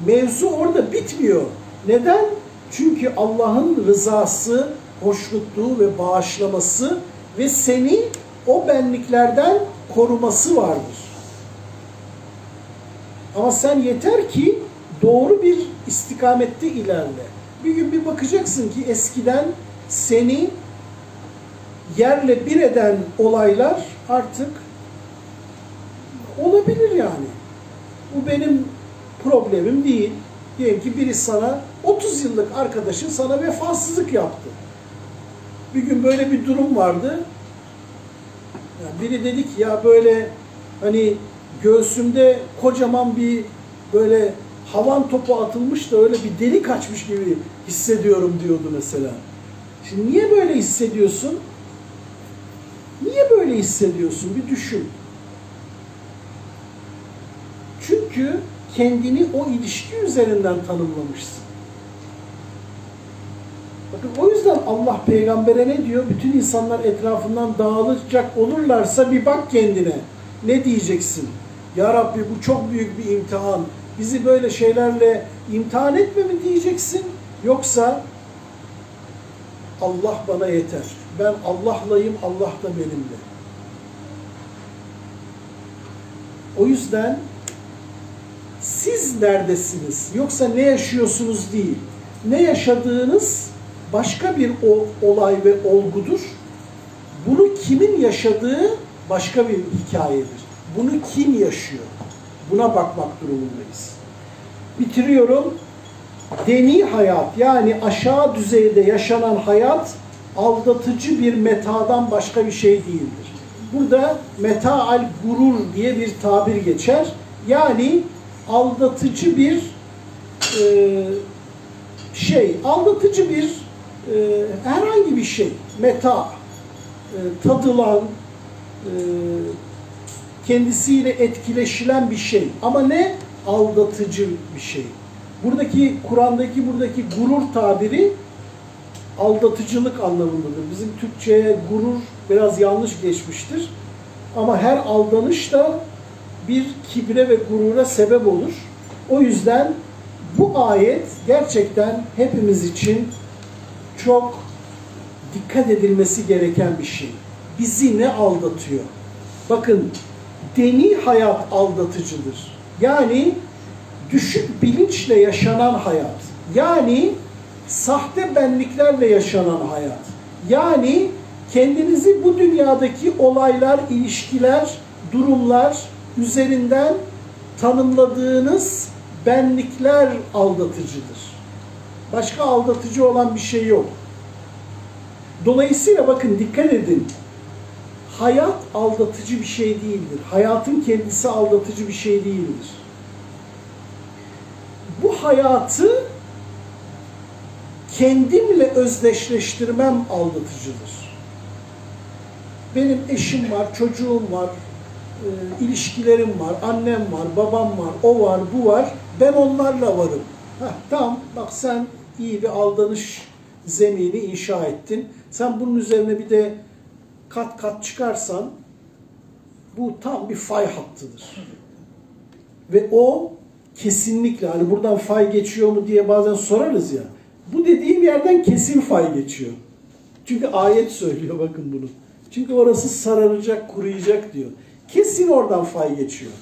mevzu orada bitmiyor. Neden? Çünkü Allah'ın rızası, hoşnutluğu ve bağışlaması ve seni o benliklerden koruması vardır. Ama sen yeter ki doğru bir istikamette ilerle. Bir gün bir bakacaksın ki eskiden seni yerle bir eden olaylar artık olabilir yani. Bu benim problemim değil. Diyelim ki biri sana 30 yıllık arkadaşın sana vefasızlık yaptı. Bir gün böyle bir durum vardı. Yani biri dedi ki ya böyle hani göğsümde kocaman bir böyle havan topu atılmış da öyle bir delik açmış gibi hissediyorum diyordu mesela. Şimdi niye böyle hissediyorsun? Niye böyle hissediyorsun? Bir düşün. Çünkü kendini o ilişki üzerinden tanımlamışsın. Bakın o yüzden Allah peygambere ne diyor? Bütün insanlar etrafından dağılacak olurlarsa bir bak kendine. Ne diyeceksin? Ya Rabbi bu çok büyük bir imtihan. Bizi böyle şeylerle imtihan etme mi diyeceksin? Yoksa Allah bana yeter. Ben Allah'layım, Allah da benimle. O yüzden siz neredesiniz? Yoksa ne yaşıyorsunuz değil. Ne yaşadığınız başka bir olay ve olgudur. Bunu kimin yaşadığı başka bir hikayedir. Bunu kim yaşıyor? Buna bakmak durumundayız. Bitiriyorum. Deni hayat yani aşağı düzeyde yaşanan hayat aldatıcı bir metadan başka bir şey değildir. Burada metaal gurur diye bir tabir geçer. Yani aldatıcı bir e, şey, aldatıcı bir e, herhangi bir şey, meta, e, tadılan, e, kendisiyle etkileşilen bir şey. Ama ne? Aldatıcı bir şey. Buradaki Kur'an'daki buradaki gurur tabiri aldatıcılık anlamındadır. Bizim Türkçe'ye gurur biraz yanlış geçmiştir. Ama her aldanış da bir kibre ve gurura sebep olur. O yüzden bu ayet gerçekten hepimiz için çok dikkat edilmesi gereken bir şey. Bizi ne aldatıyor? Bakın deni hayat aldatıcıdır. Yani düşük bilinçle yaşanan hayat. Yani sahte benliklerle yaşanan hayat. Yani kendinizi bu dünyadaki olaylar, ilişkiler, durumlar üzerinden tanımladığınız benlikler aldatıcıdır. Başka aldatıcı olan bir şey yok. Dolayısıyla bakın dikkat edin. Hayat aldatıcı bir şey değildir. Hayatın kendisi aldatıcı bir şey değildir. Bu hayatı kendimle özdeşleştirmem aldatıcıdır. Benim eşim var, çocuğum var, e, ilişkilerim var, annem var, babam var, o var, bu var. Ben onlarla varım. Heh, tamam, bak sen iyi bir aldanış zemini inşa ettin. Sen bunun üzerine bir de kat kat çıkarsan bu tam bir fay hattıdır. Ve o kesinlikle hani buradan fay geçiyor mu diye bazen sorarız ya. Bu dediğim yerden kesin fay geçiyor. Çünkü ayet söylüyor bakın bunu. Çünkü orası sararacak, kuruyacak diyor. Kesin oradan fay geçiyor.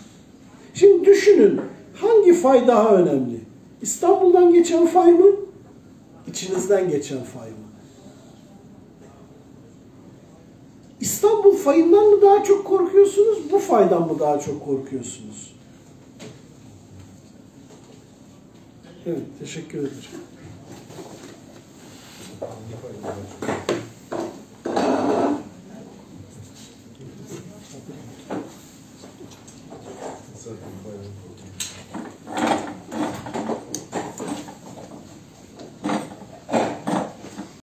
Şimdi düşünün hangi fay daha önemli? İstanbul'dan geçen fay mı? İçinizden geçen fay mı? İstanbul fayından mı daha çok korkuyorsunuz, bu faydan mı daha çok korkuyorsunuz? Evet, teşekkür ederim.